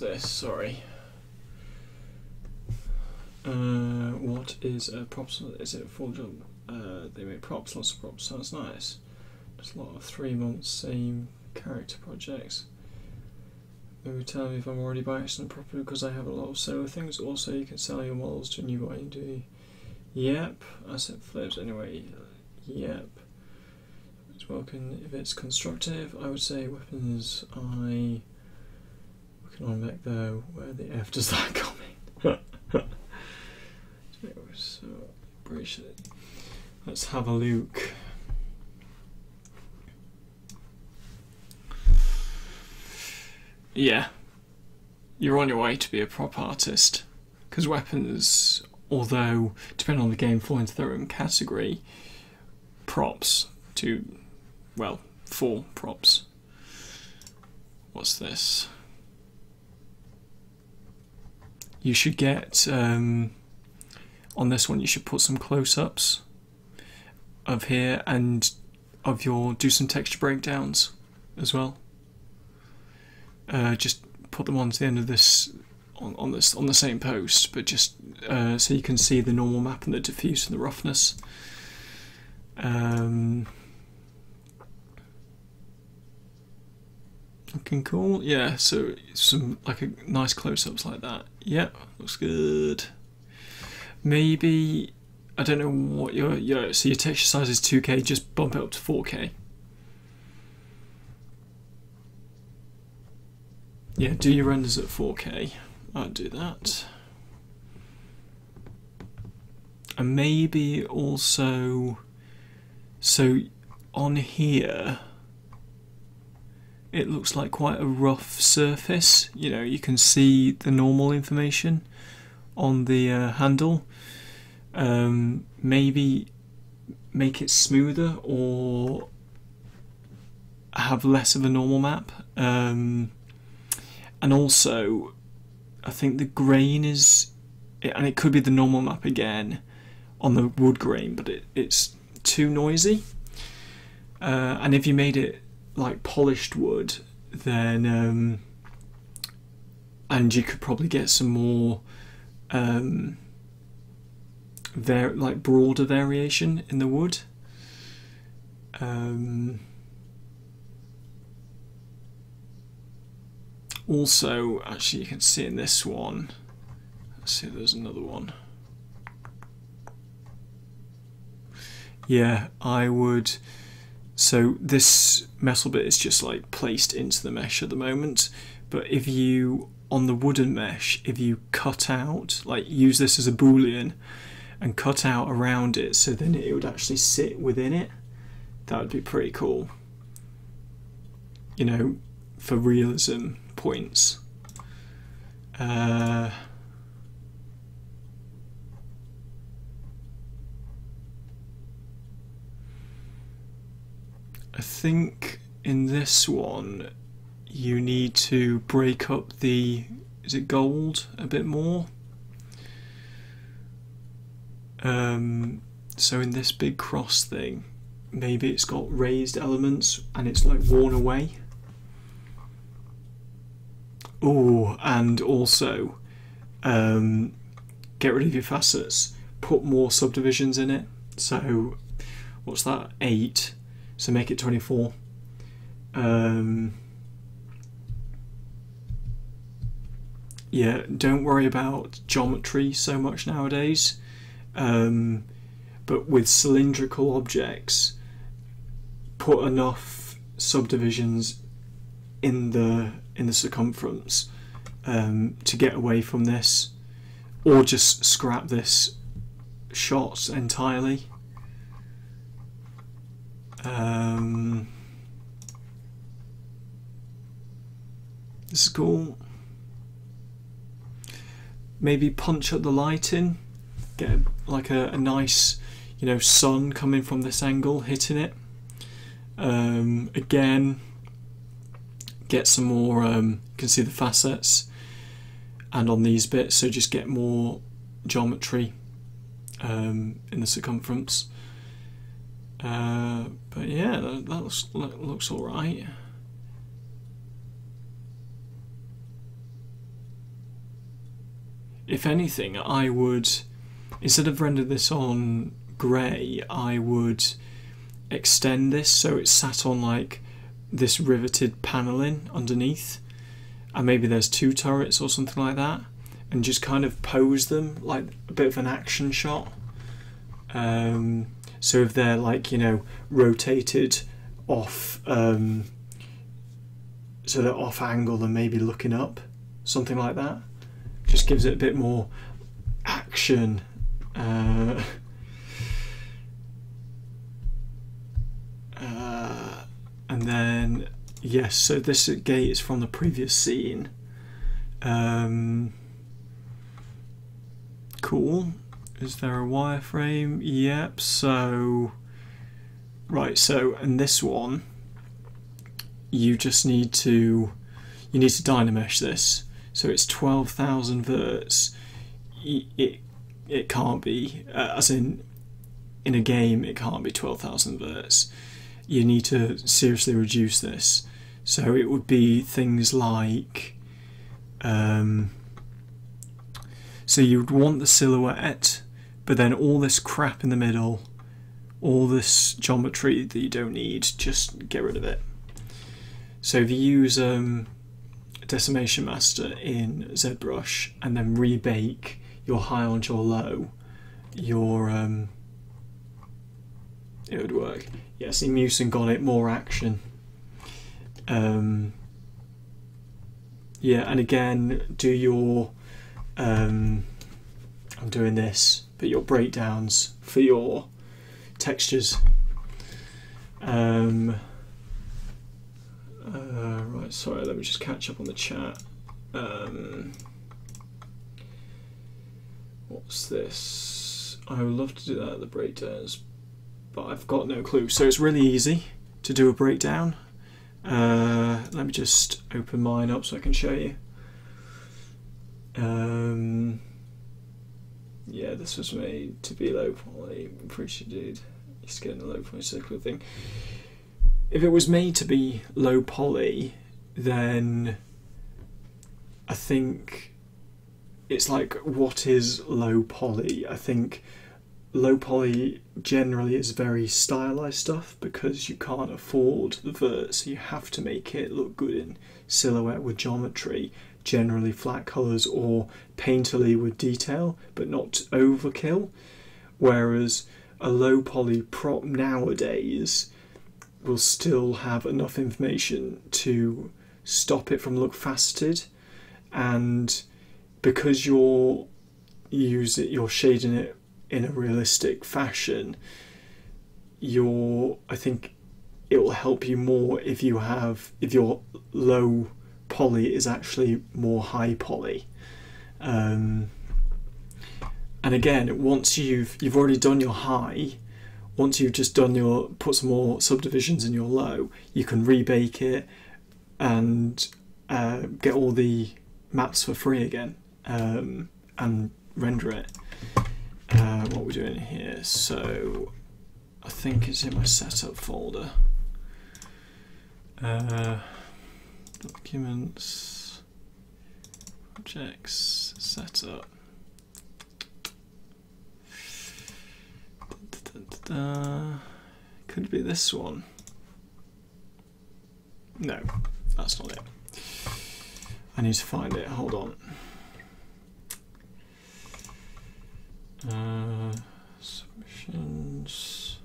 This? Sorry. Uh, what is a props? Is it a full job? Uh, they make props, lots of props. Sounds nice. Just a lot of three months, same character projects. Maybe tell me if I'm already by accident properly because I have a lot of solo things. Also, you can sell your models to a new you? Yep. Asset flips anyway. Yep. It's welcome if it's constructive. I would say weapons. I on back though. Where the f does that (laughs) come in? so, Let's have a look. Yeah, you're on your way to be a prop artist because weapons, although depending on the game, fall into their own category. Props to, well, four props. What's this? You should get um, on this one. You should put some close-ups of here and of your do some texture breakdowns as well. Uh, just put them onto the end of this on, on this on the same post, but just uh, so you can see the normal map and the diffuse and the roughness. Um, looking cool, yeah. So some like a nice close-ups like that. Yeah, looks good. Maybe I don't know what your your so your texture size is 2K. Just bump it up to 4K. Yeah, do your renders at 4K. I'll do that. And maybe also, so on here, it looks like quite a rough surface. You know, you can see the normal information on the uh, handle. Um, maybe make it smoother or have less of a normal map. Um, and also I think the grain is, and it could be the normal map again on the wood grain, but it, it's too noisy. Uh, and if you made it like polished wood, then um, and you could probably get some more um, var- like broader variation in the wood. Um, Also, actually, you can see in this one. Let's see, there's another one. Yeah, I would. So this metal bit is just like placed into the mesh at the moment. But if you, on the wooden mesh, if you cut out, like use this as a boolean and cut out around it so then it would actually sit within it, that would be pretty cool. You know, for realism points. Uh, I think in this one you need to break up the is it gold a bit more um, so in this big cross thing maybe it's got raised elements and it's like worn away Oh, and also um, get rid of your facets. Put more subdivisions in it. So, what's that? Eight. So make it twenty-four. Um, yeah, don't worry about geometry so much nowadays. Um, but with cylindrical objects, put enough subdivisions in the in the circumference um, to get away from this, or just scrap this shot entirely. Um, this is cool. Maybe punch up the lighting, get like a, a nice, you know, sun coming from this angle hitting it. Um, again, get some more, um, you can see the facets and on these bits, so just get more geometry um, in the circumference. Uh, but yeah, that, that looks, looks all right. If anything, I would instead of render this on grey, I would extend this so it sat on like this riveted paneling underneath, and maybe there's two turrets or something like that, and just kind of pose them like a bit of an action shot. Um, so if they're like you know rotated off, um, so they're off angle and maybe looking up, something like that, just gives it a bit more action. Uh, uh, and then yes, so this gate is from the previous scene. Um, cool. Is there a wireframe? Yep. So, right. So, and this one, you just need to, you need to dynamesh this. So it's twelve thousand verts. It it can't be, uh, as in, in a game, it can't be twelve thousand verts. You need to seriously reduce this. So it would be things like. Um, so you'd want the silhouette but then all this crap in the middle, all this geometry that you don't need, just get rid of it. So if you use um, Decimation Master in ZBrush and then rebake your high onto your low, your um, it would work. Yeah, see Musin got it, more action. Um, yeah, and again, do your um, I'm doing this but your breakdowns for your textures. Um, uh, right, sorry, let me just catch up on the chat. Um, what's this? I would love to do that at the breakdowns, but I've got no clue. So it's really easy to do a breakdown. Uh, let me just open mine up so I can show you. Um, yeah, this was made to be low poly. Dude. He's getting a low poly circular thing. If it was made to be low poly, then I think it's like what is low poly? I think low poly generally is very stylized stuff because you can't afford the vert, so you have to make it look good in silhouette with geometry generally flat colours or painterly with detail, but not overkill. Whereas a low poly prop nowadays will still have enough information to stop it from look faceted and because you're use it you're shading it in a realistic fashion you're I think it will help you more if you have if you're low poly is actually more high poly. Um, and again, once you've you've already done your high, once you've just done your put some more subdivisions in your low, you can rebake it and uh, get all the maps for free again um, and render it. Uh, what we're doing here, so I think it's in my setup folder. Uh, documents, projects, setup. Da, da, da, Could be this one. No, that's not it. I need to find it. Hold on. Uh, submissions.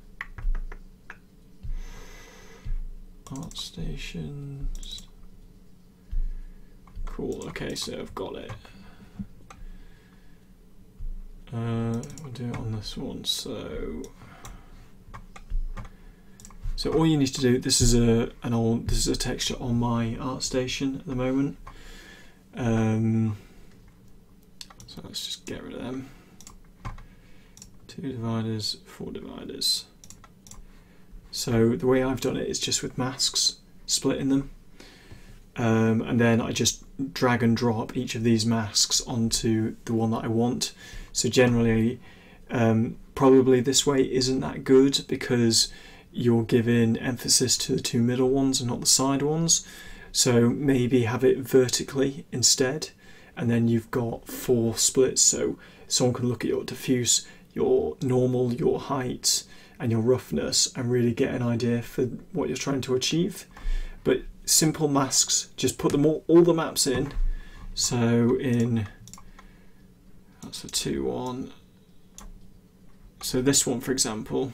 ArtStations. Cool, okay, so I've got it. Uh, we'll do it on this one, so... So all you need to do, this is a an old, this is a texture on my ArtStation at the moment. Um, so let's just get rid of them. Two dividers, four dividers. So the way I've done it is just with masks, splitting them. Um, and then I just drag and drop each of these masks onto the one that I want. So generally, um, probably this way isn't that good because you're giving emphasis to the two middle ones and not the side ones. So maybe have it vertically instead and then you've got four splits. So someone can look at your diffuse, your normal, your height, and your roughness, and really get an idea for what you're trying to achieve. But simple masks, just put them all, all the maps in. So in that's a two one. So this one, for example,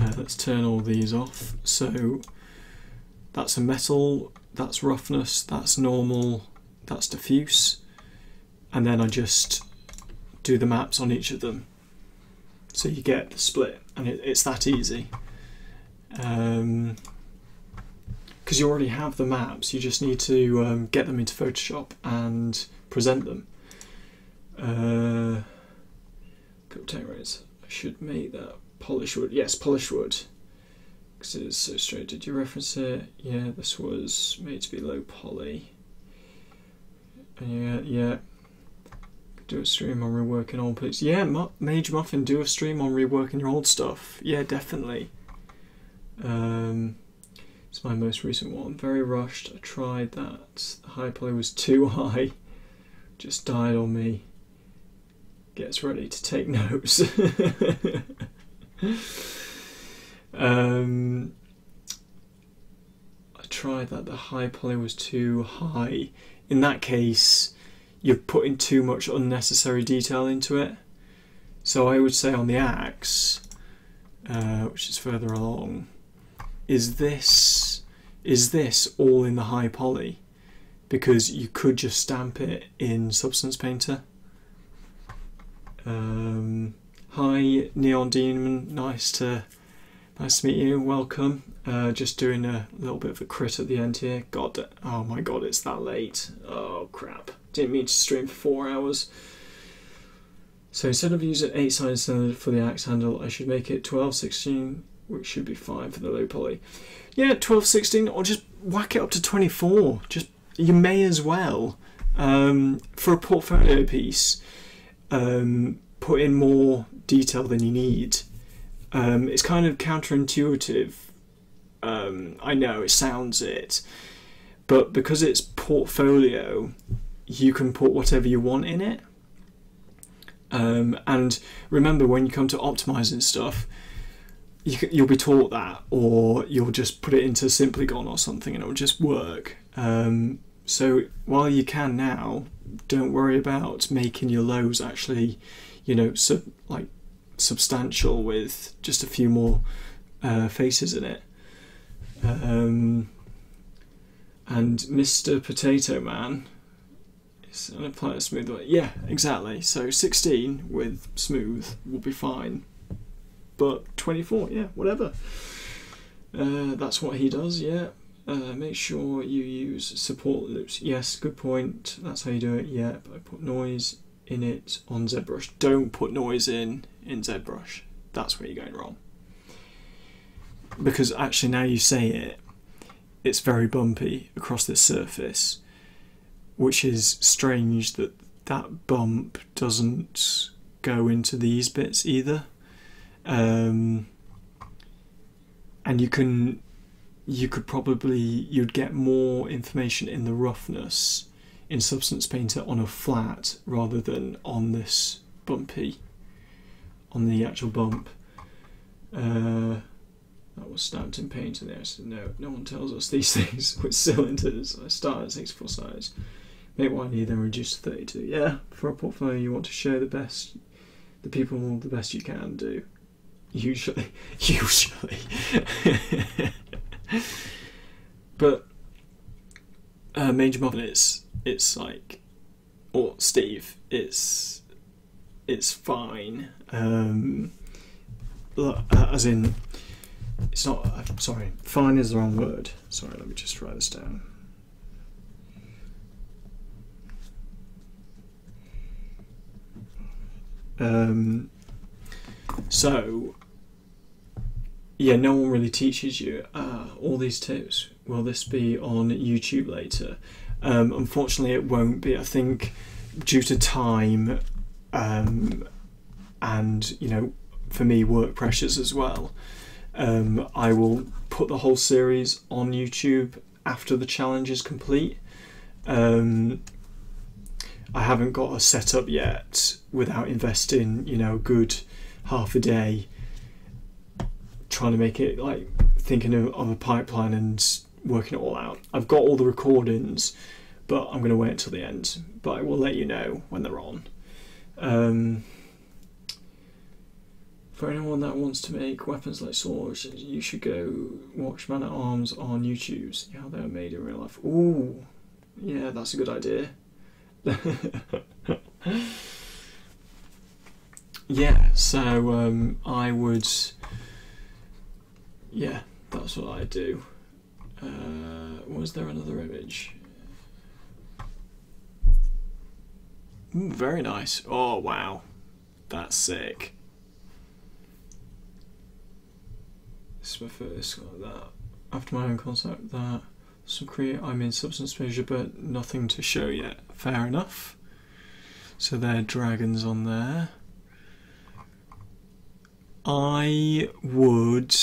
uh, let's turn all these off. So that's a metal, that's roughness, that's normal, that's diffuse, and then I just do the maps on each of them. So you get the split, and it, it's that easy. Um, because you already have the maps, you just need to um, get them into Photoshop and present them. Uh. I should make that polish wood. Yes, polish wood. Because it is so straight. Did you reference it? Yeah, this was made to be low poly. Yeah, yeah. Do a stream on reworking old bits. Yeah, Mu Mage Muffin, do a stream on reworking your old stuff. Yeah, definitely. Um, it's my most recent one. Very rushed. I tried that. The high poly was too (laughs) high. Just died on me gets ready to take (laughs) notes. um, I tried that, the high poly was too high. In that case, you're putting too much unnecessary detail into it. So I would say on the axe, uh, which is further along, is this is this all in the high poly? Because you could just stamp it in Substance Painter. Um, hi, Neon Demon. Nice to nice to meet you. Welcome. Uh, just doing a little bit of a crit at the end here. God, oh my God, it's that late. Oh crap! Didn't mean to stream for four hours. So instead of using 8 sided cylinder for the axe handle, I should make it 12, 16, which should be fine for the low poly. Yeah, 12, 16, or just whack it up to 24. Just you may as well um, for a portfolio piece um, put in more detail than you need. Um, it's kind of counterintuitive. Um, I know it sounds it, but because it's portfolio, you can put whatever you want in it. Um, and remember, when you come to optimizing stuff, you, will be taught that, or you'll just put it into Simplygon or something, and it'll just work. Um, so while you can now, don't worry about making your lows actually, you know, sub, like substantial with just a few more uh, faces in it. Um, and Mr. Potato Man is an apply a smooth way. Yeah, exactly. So 16 with smooth will be fine, but 24, yeah, whatever. Uh, that's what he does. Yeah. Uh, make sure you use support loops. Yes, good point. That's how you do it. Yeah, but I put noise in it on ZBrush. Don't put noise in in ZBrush. That's where you're going wrong. Because actually, now you say it, it's very bumpy across this surface, which is strange that that bump doesn't go into these bits either. Um, and you can you could probably you'd get more information in the roughness in Substance Painter on a flat rather than on this bumpy on the actual bump. Uh, that was stamped in paint there. So no, no one tells us these (laughs) things with cylinders. I start at 64 size, make one here, then reduce to 32. Yeah, for a portfolio, you want to show the best, the people the best you can do. Usually, (laughs) usually. (laughs) but uh, Major Muffin, it's it's like, or Steve, it's it's fine. Um, uh, as in, it's not. Uh, sorry, fine is the wrong word. Sorry, let me just write this down. Um, so yeah, no one really teaches you uh, all these tips. Will this be on YouTube later? Um, unfortunately, it won't be. I think due to time um, and you know, for me, work pressures as well. Um, I will put the whole series on YouTube after the challenge is complete. Um, I haven't got a setup yet without investing, you know, a good half a day trying to make it like thinking of, of a pipeline and working it all out. I've got all the recordings, but I'm going to wait until the end. But I will let you know when they're on. Um, for anyone that wants to make weapons like swords, you should go watch Man at Arms on YouTube. See how they're made in real life. Ooh, yeah, that's a good idea. (laughs) yeah, so um, I would. Yeah, that's what I do. Uh, was there another image? Ooh, very nice. Oh wow, that's sick. This is my first like that. After my own concept, that some create. I'm in substance measure, but nothing to show yet. Fair enough. So there are dragons on there. I would.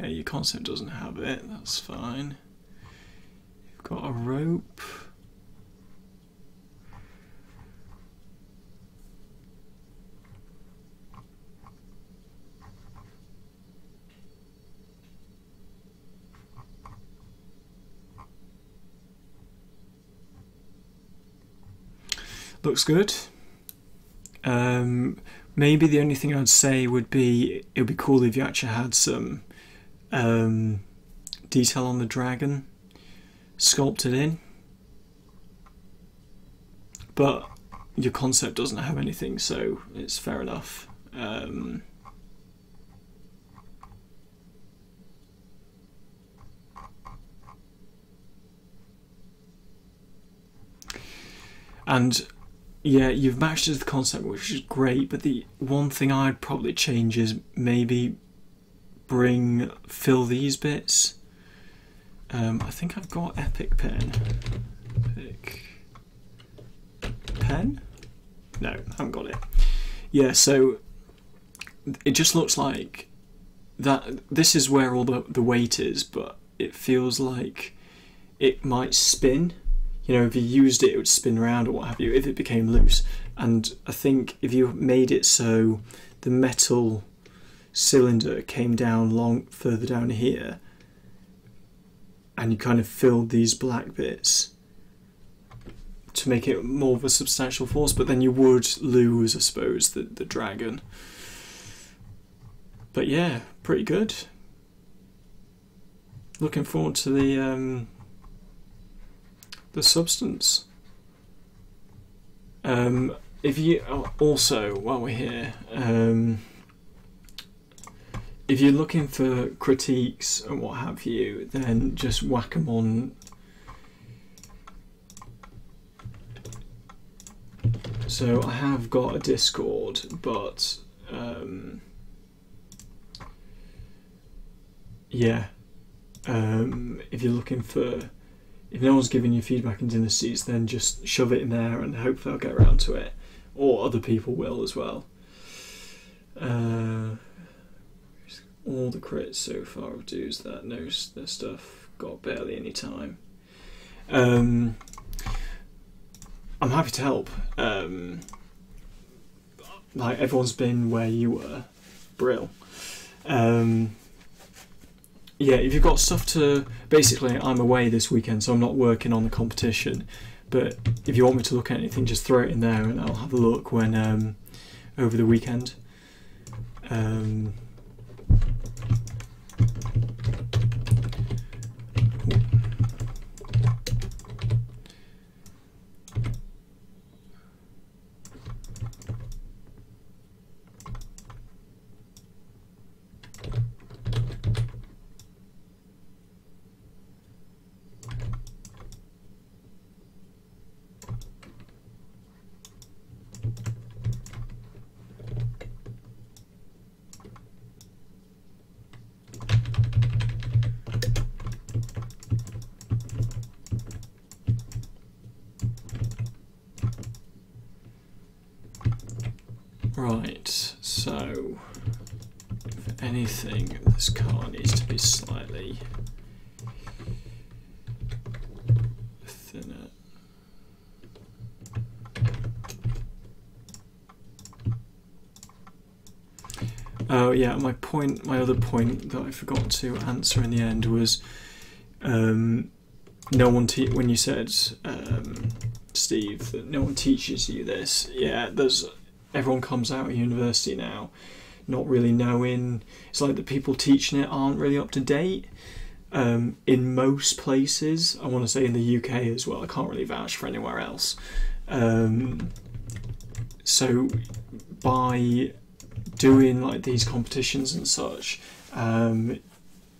Okay, your concept doesn't have it. That's fine. You've got a rope. looks good. Um, maybe the only thing I'd say would be it would be cool if you actually had some um, detail on the dragon sculpted in. But your concept doesn't have anything, so it's fair enough. Um, and yeah, you've matched it to the concept, which is great. But the one thing I'd probably change is maybe bring fill these bits. Um, I think I've got Epic Pen. Epic Pen? No, I haven't got it. Yeah, so it just looks like that. This is where all the the weight is, but it feels like it might spin you know, if you used it, it would spin around or what have you, if it became loose. And I think if you made it so the metal cylinder came down long further down here and you kind of filled these black bits to make it more of a substantial force, but then you would lose, I suppose, the, the dragon. But yeah, pretty good. Looking forward to the um, the substance. Um, if you oh, also while we're here, um, if you're looking for critiques and what have you, then just whack them on. So I have got a Discord, but um, yeah, um, if you're looking for if no one's giving you feedback in seats, then just shove it in there and hope they'll get around to it, or other people will as well. Uh, all the crits so far of dudes that knows their stuff got barely any time. Um, I'm happy to help. Um, like everyone's been where you were, Brill. Um, yeah, if you've got stuff to basically, I'm away this weekend, so I'm not working on the competition. But if you want me to look at anything, just throw it in there, and I'll have a look when um, over the weekend. Um, Right, so if anything, this car needs to be slightly thinner. Oh yeah, my point, my other point that I forgot to answer in the end was, um, no one te- when you said, um, Steve, that no one teaches you this. Yeah, there's everyone comes out of university now, not really knowing. It's like the people teaching it aren't really up to date. Um, in most places, I want to say in the UK as well. I can't really vouch for anywhere else. Um, so by doing like these competitions and such, um,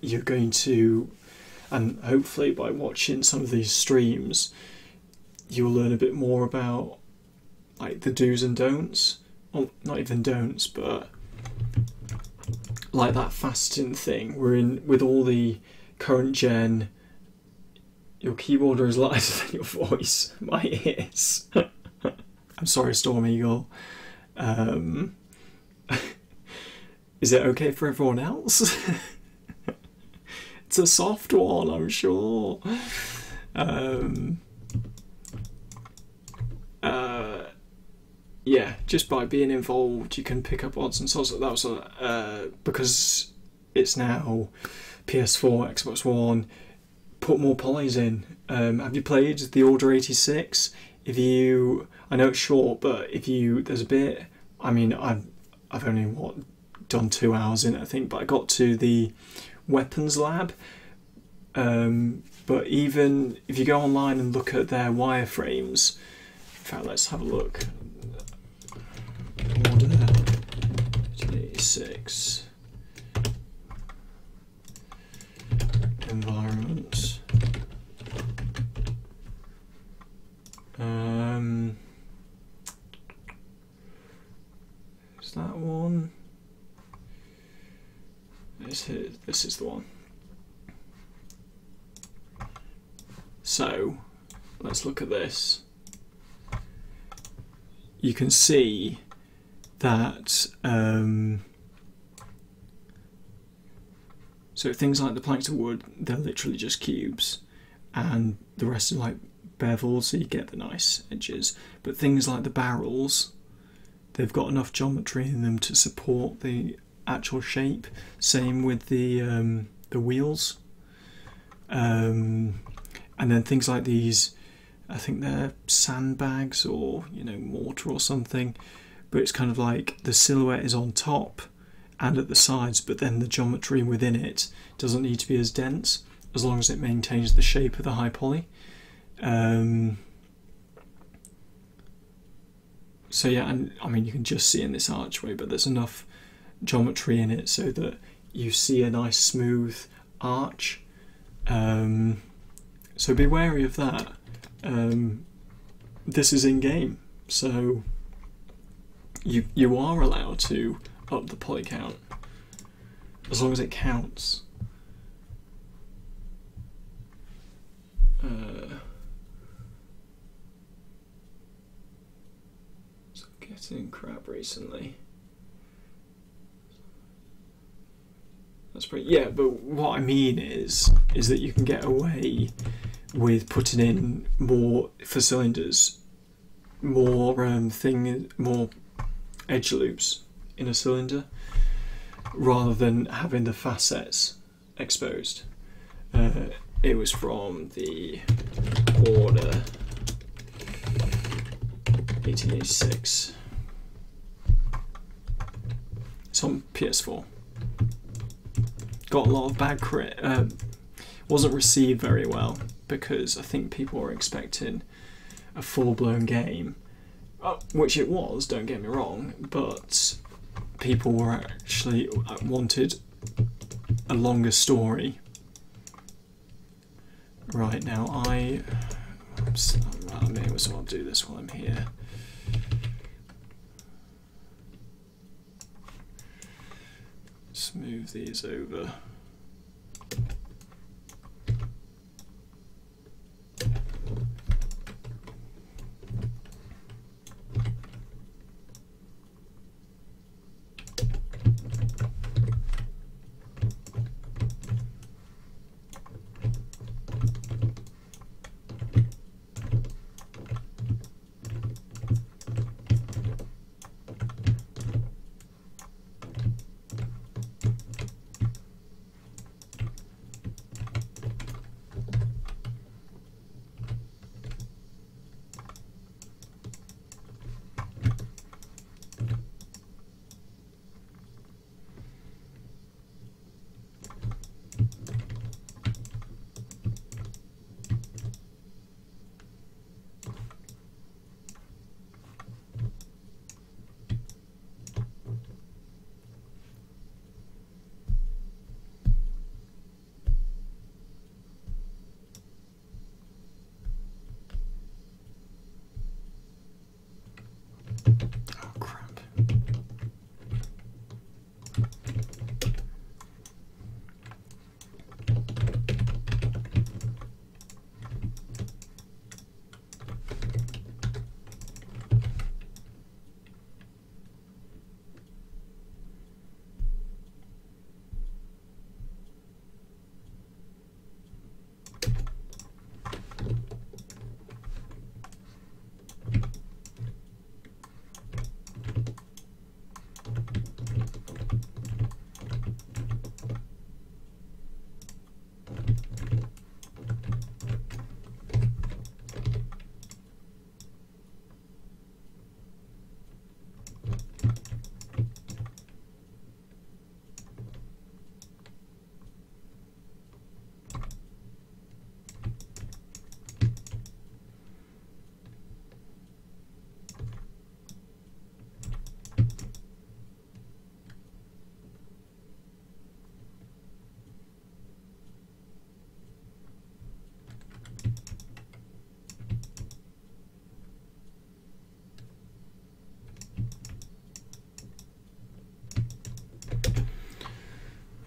you're going to, and hopefully by watching some of these streams, you'll learn a bit more about like the do's and don'ts. Well, not even don'ts, but like that fasting thing. We're in with all the current gen. Your keyboard is (laughs) louder than your voice. My ears. (laughs) I'm sorry, Storm Eagle. Um, (laughs) is it okay for everyone else? (laughs) it's a soft one, I'm sure. Um, uh, yeah, just by being involved, you can pick up odds and sods. That was uh, because it's now PS4, Xbox One. Put more polys in. Um, have you played the Order 86? If you, I know it's short, but if you, there's a bit. I mean, I've I've only what done two hours in it, I think, but I got to the weapons lab. Um, but even if you go online and look at their wireframes, in fact, let's have a look. Order 86 environments. Um, is that one? This is, this is the one. So, let's look at this. You can see that um, so things like the planks of wood, they're literally just cubes, and the rest are like bevels, so you get the nice edges. But things like the barrels, they've got enough geometry in them to support the actual shape. Same with the um, the wheels, um, and then things like these. I think they're sandbags or you know mortar or something, but it's kind of like the silhouette is on top and at the sides, but then the geometry within it doesn't need to be as dense as long as it maintains the shape of the high poly. Um, so yeah, and I mean you can just see in this archway, but there's enough geometry in it so that you see a nice smooth arch. Um, so be wary of that. Um, this is in game, so you you are allowed to up the poly count as long as it counts. Uh, getting crap recently. That's pretty. Yeah, but what I mean is, is that you can get away with putting in more for cylinders, more um, thing, more edge loops in a cylinder, rather than having the facets exposed. Uh, it was from the order 1886. It's on PS4. Got a lot of bad crit. Uh, wasn't received very well because I think people were expecting a full blown game, uh, which it was. Don't get me wrong, but people were actually uh, wanted a longer story Right now, I. I may as well do this while I'm here. Smooth these over.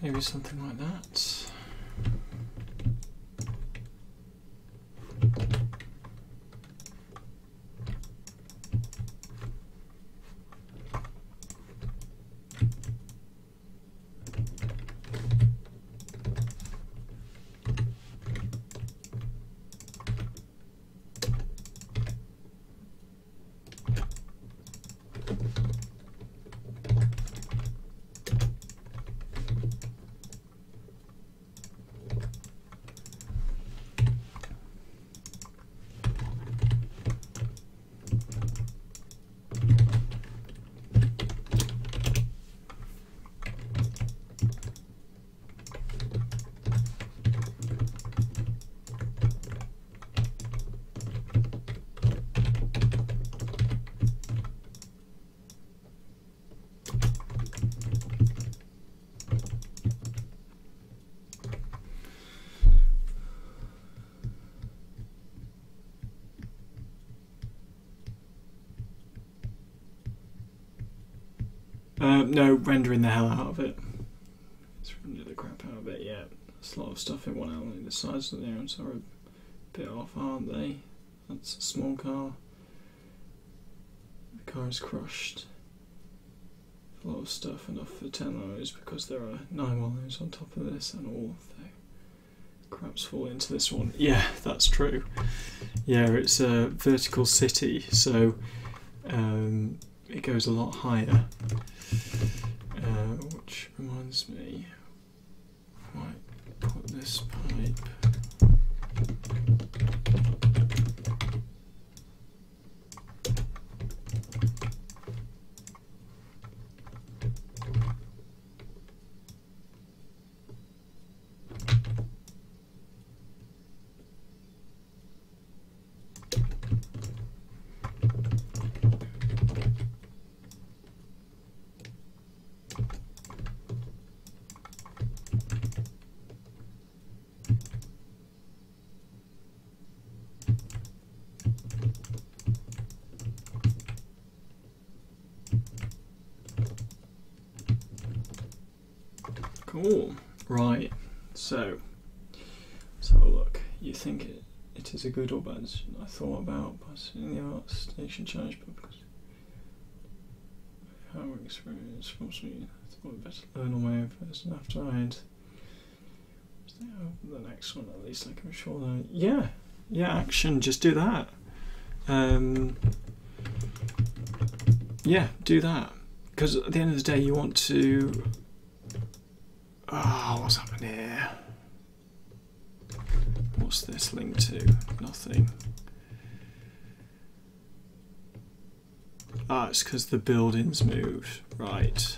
Maybe something like that. Uh, no, rendering the hell out of it. It's render the crap out of it, yeah. There's a lot of stuff in one element. The sides of the arms are a bit off, aren't they? That's a small car. The car is crushed. A lot of stuff, enough for 10 lows because there are 9 lows on top of this and all the craps fall into this one. Yeah, that's true. Yeah, it's a vertical city, so um, it goes a lot higher. Uh, which reminds me, I might put this pipe. Cool. Right. So, let's have a look. You think it, it is a good or bad decision? I thought about passing the ArtStation challenge, but because how experience forced me, I thought I'd better learn on my own first, and after I had the next one, at least I can sure that yeah, yeah, action. Just do that. Um, yeah, do that. Because at the end of the day, you want to Ah, oh, what's happening here? What's this linked to? Nothing. Ah, it's because the building's moved. Right.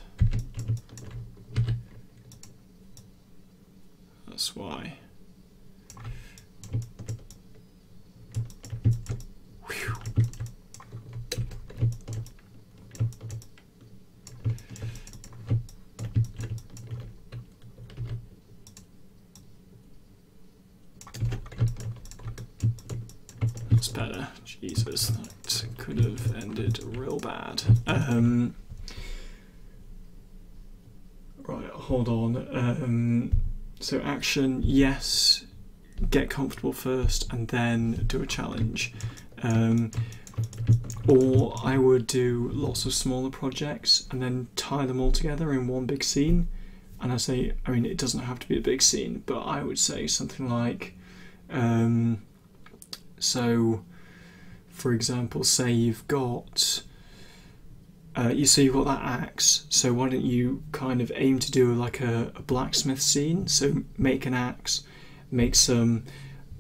That's why. better. Jesus, that could have ended real bad. Um, right, hold on. Um, so action, yes. Get comfortable first, and then do a challenge. Um, or I would do lots of smaller projects and then tie them all together in one big scene. And I say, I mean, it doesn't have to be a big scene, but I would say something like. Um, so, for example, say you've got uh, you see you've got that axe. So why don't you kind of aim to do like a, a blacksmith scene? So make an axe, make some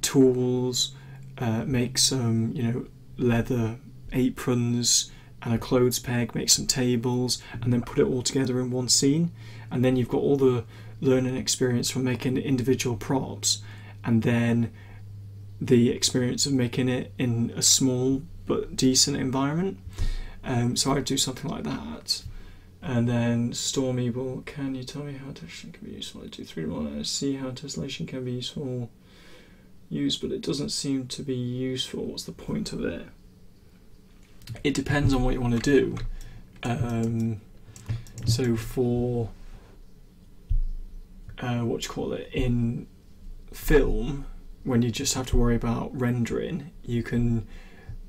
tools, uh, make some you know leather aprons and a clothes peg, make some tables, and then put it all together in one scene. And then you've got all the learning experience from making individual props, and then the experience of making it in a small but decent environment. Um, so I'd do something like that. And then Stormy will, can you tell me how testing can be useful? I do three one. I see how tessellation can be useful, used, but it doesn't seem to be useful. What's the point of it? It depends on what you want to do. Um, so for uh, what you call it in film when you just have to worry about rendering you can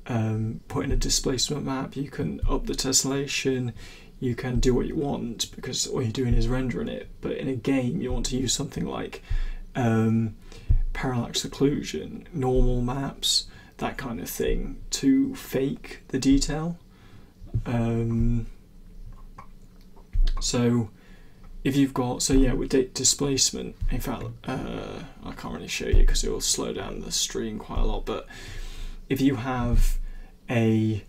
um, put in a displacement map you can up the tessellation you can do what you want because all you're doing is rendering it. But in a game you want to use something like um, parallax occlusion normal maps that kind of thing to fake the detail. Um, so if you've got so yeah with displacement in fact uh, I can't really show you because it will slow down the stream quite a lot but if you have a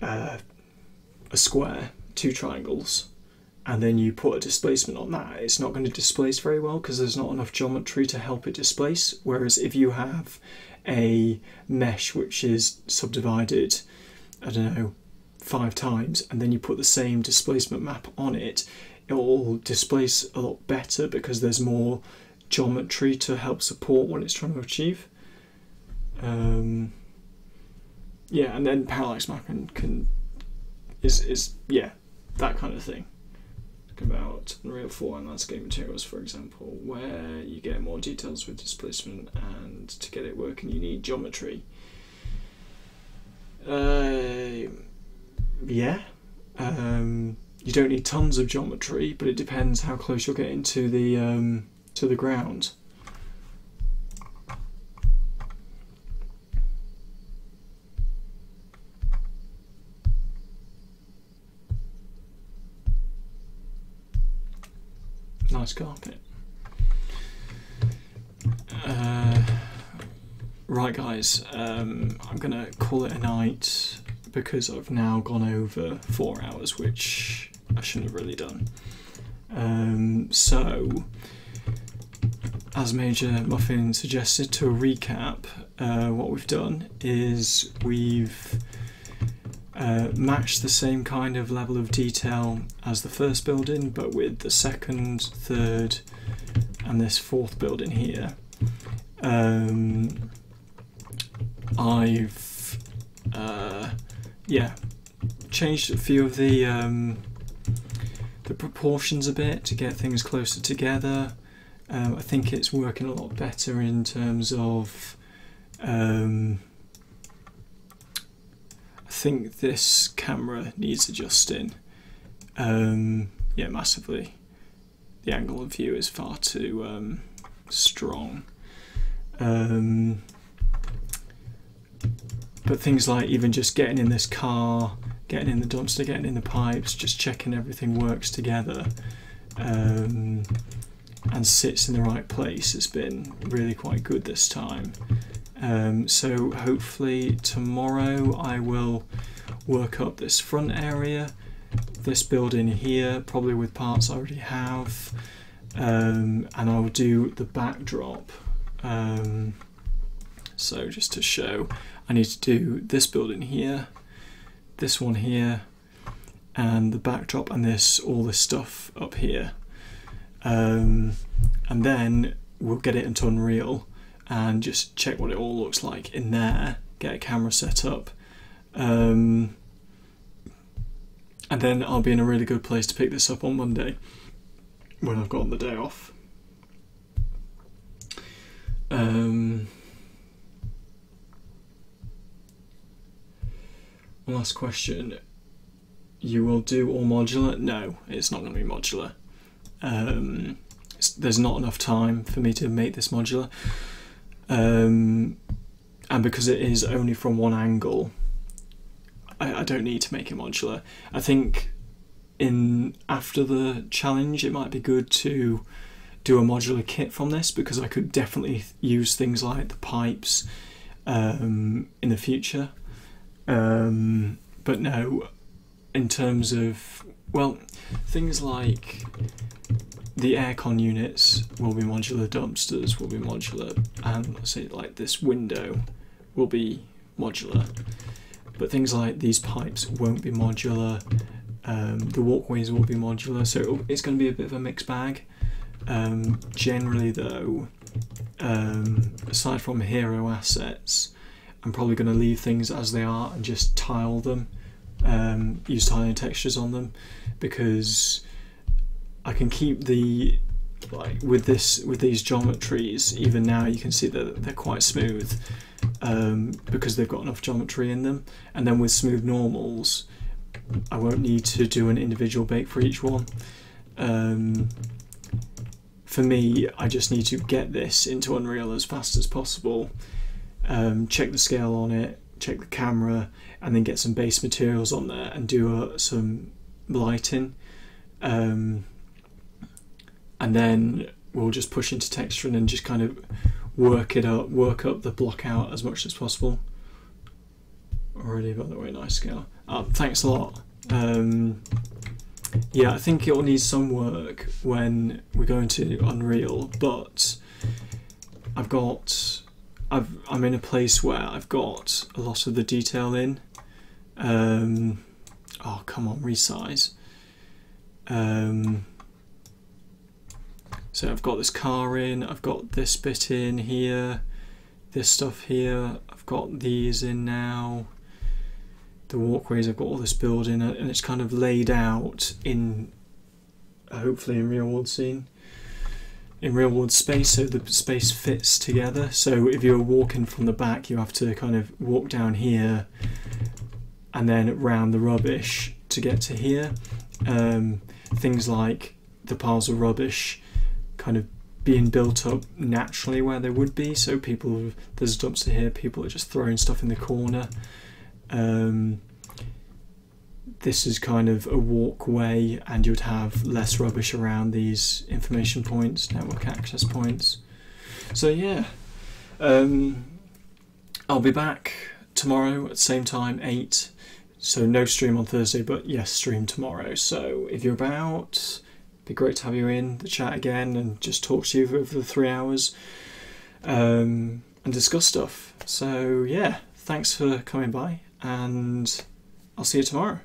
uh, a square two triangles and then you put a displacement on that it's not going to displace very well because there's not enough geometry to help it displace whereas if you have a mesh which is subdivided I don't know five times and then you put the same displacement map on it it will displace a lot better because there's more geometry to help support what it's trying to achieve. Um, yeah, and then parallax mapping can is is yeah that kind of thing. Talk about Unreal 4 and landscape materials, for example, where you get more details with displacement, and to get it working, you need geometry. Uh, yeah. Um, you don't need tons of geometry, but it depends how close you're getting to the um, to the ground. Nice carpet. Uh, right, guys, um, I'm gonna call it a night because I've now gone over four hours, which I shouldn't have really done. Um, so, as Major Muffin suggested, to recap, uh, what we've done is we've uh, matched the same kind of level of detail as the first building, but with the second, third, and this fourth building here. Um, I've uh, yeah changed a few of the um, the proportions a bit to get things closer together. Um, I think it's working a lot better in terms of. Um, think this camera needs adjusting. Um, yeah, massively. The angle of view is far too um, strong. Um, but things like even just getting in this car getting in the dumpster, getting in the pipes, just checking everything works together um, and sits in the right place has been really quite good this time. Um, so hopefully tomorrow I will work up this front area, this building here, probably with parts I already have, um, and I'll do the backdrop. Um, so just to show, I need to do this building here, this one here, and the backdrop, and this all this stuff up here. Um, and then we'll get it into Unreal and just check what it all looks like in there. Get a camera set up. Um, and then I'll be in a really good place to pick this up on Monday when I've got the day off. Um, last question. You will do all modular? No, it's not going to be modular. Um, there's not enough time for me to make this modular. Um, and because it is only from one angle, I, I don't need to make it modular. I think in after the challenge, it might be good to do a modular kit from this because I could definitely use things like the pipes um, in the future. Um, but no, in terms of, well, things like the aircon units will be modular, dumpsters will be modular, and let's say like this window will be modular. But things like these pipes won't be modular, um, the walkways will be modular, so it's going to be a bit of a mixed bag. Um, generally, though, um, aside from hero assets, I'm probably going to leave things as they are and just tile them, um, use tiling textures on them, because I can keep the like with this with these geometries, even now you can see that they're quite smooth um, because they've got enough geometry in them. And then with smooth normals, I won't need to do an individual bake for each one. Um, for me, I just need to get this into Unreal as fast as possible. Um, check the scale on it, check the camera, and then get some base materials on there and do uh, some lighting. And then we'll just push into texturing and just kind of work it up, work up the block out as much as possible. Already got the way nice scale. Uh, thanks a lot. Um, yeah, I think it will need some work when we go into Unreal, but I've got, I've, I'm in a place where I've got a lot of the detail in. Um, oh, come on, resize. Um, so I've got this car in, I've got this bit in here, this stuff here, I've got these in now, the walkways, I've got all this building and it's kind of laid out in, hopefully in real world scene, in real world space so the space fits together. So if you're walking from the back you have to kind of walk down here and then round the rubbish to get to here. Um, things like the piles of rubbish kind of being built up naturally where they would be. So people, there's a dumpster here, people are just throwing stuff in the corner. Um, this is kind of a walkway and you'd have less rubbish around these information points, network access points. So yeah, um, I'll be back tomorrow at the same time, 8. So no stream on Thursday, but yes, stream tomorrow. So if you're about, be great to have you in the chat again and just talk to you for, for three hours um, and discuss stuff. So yeah, thanks for coming by, and I'll see you tomorrow.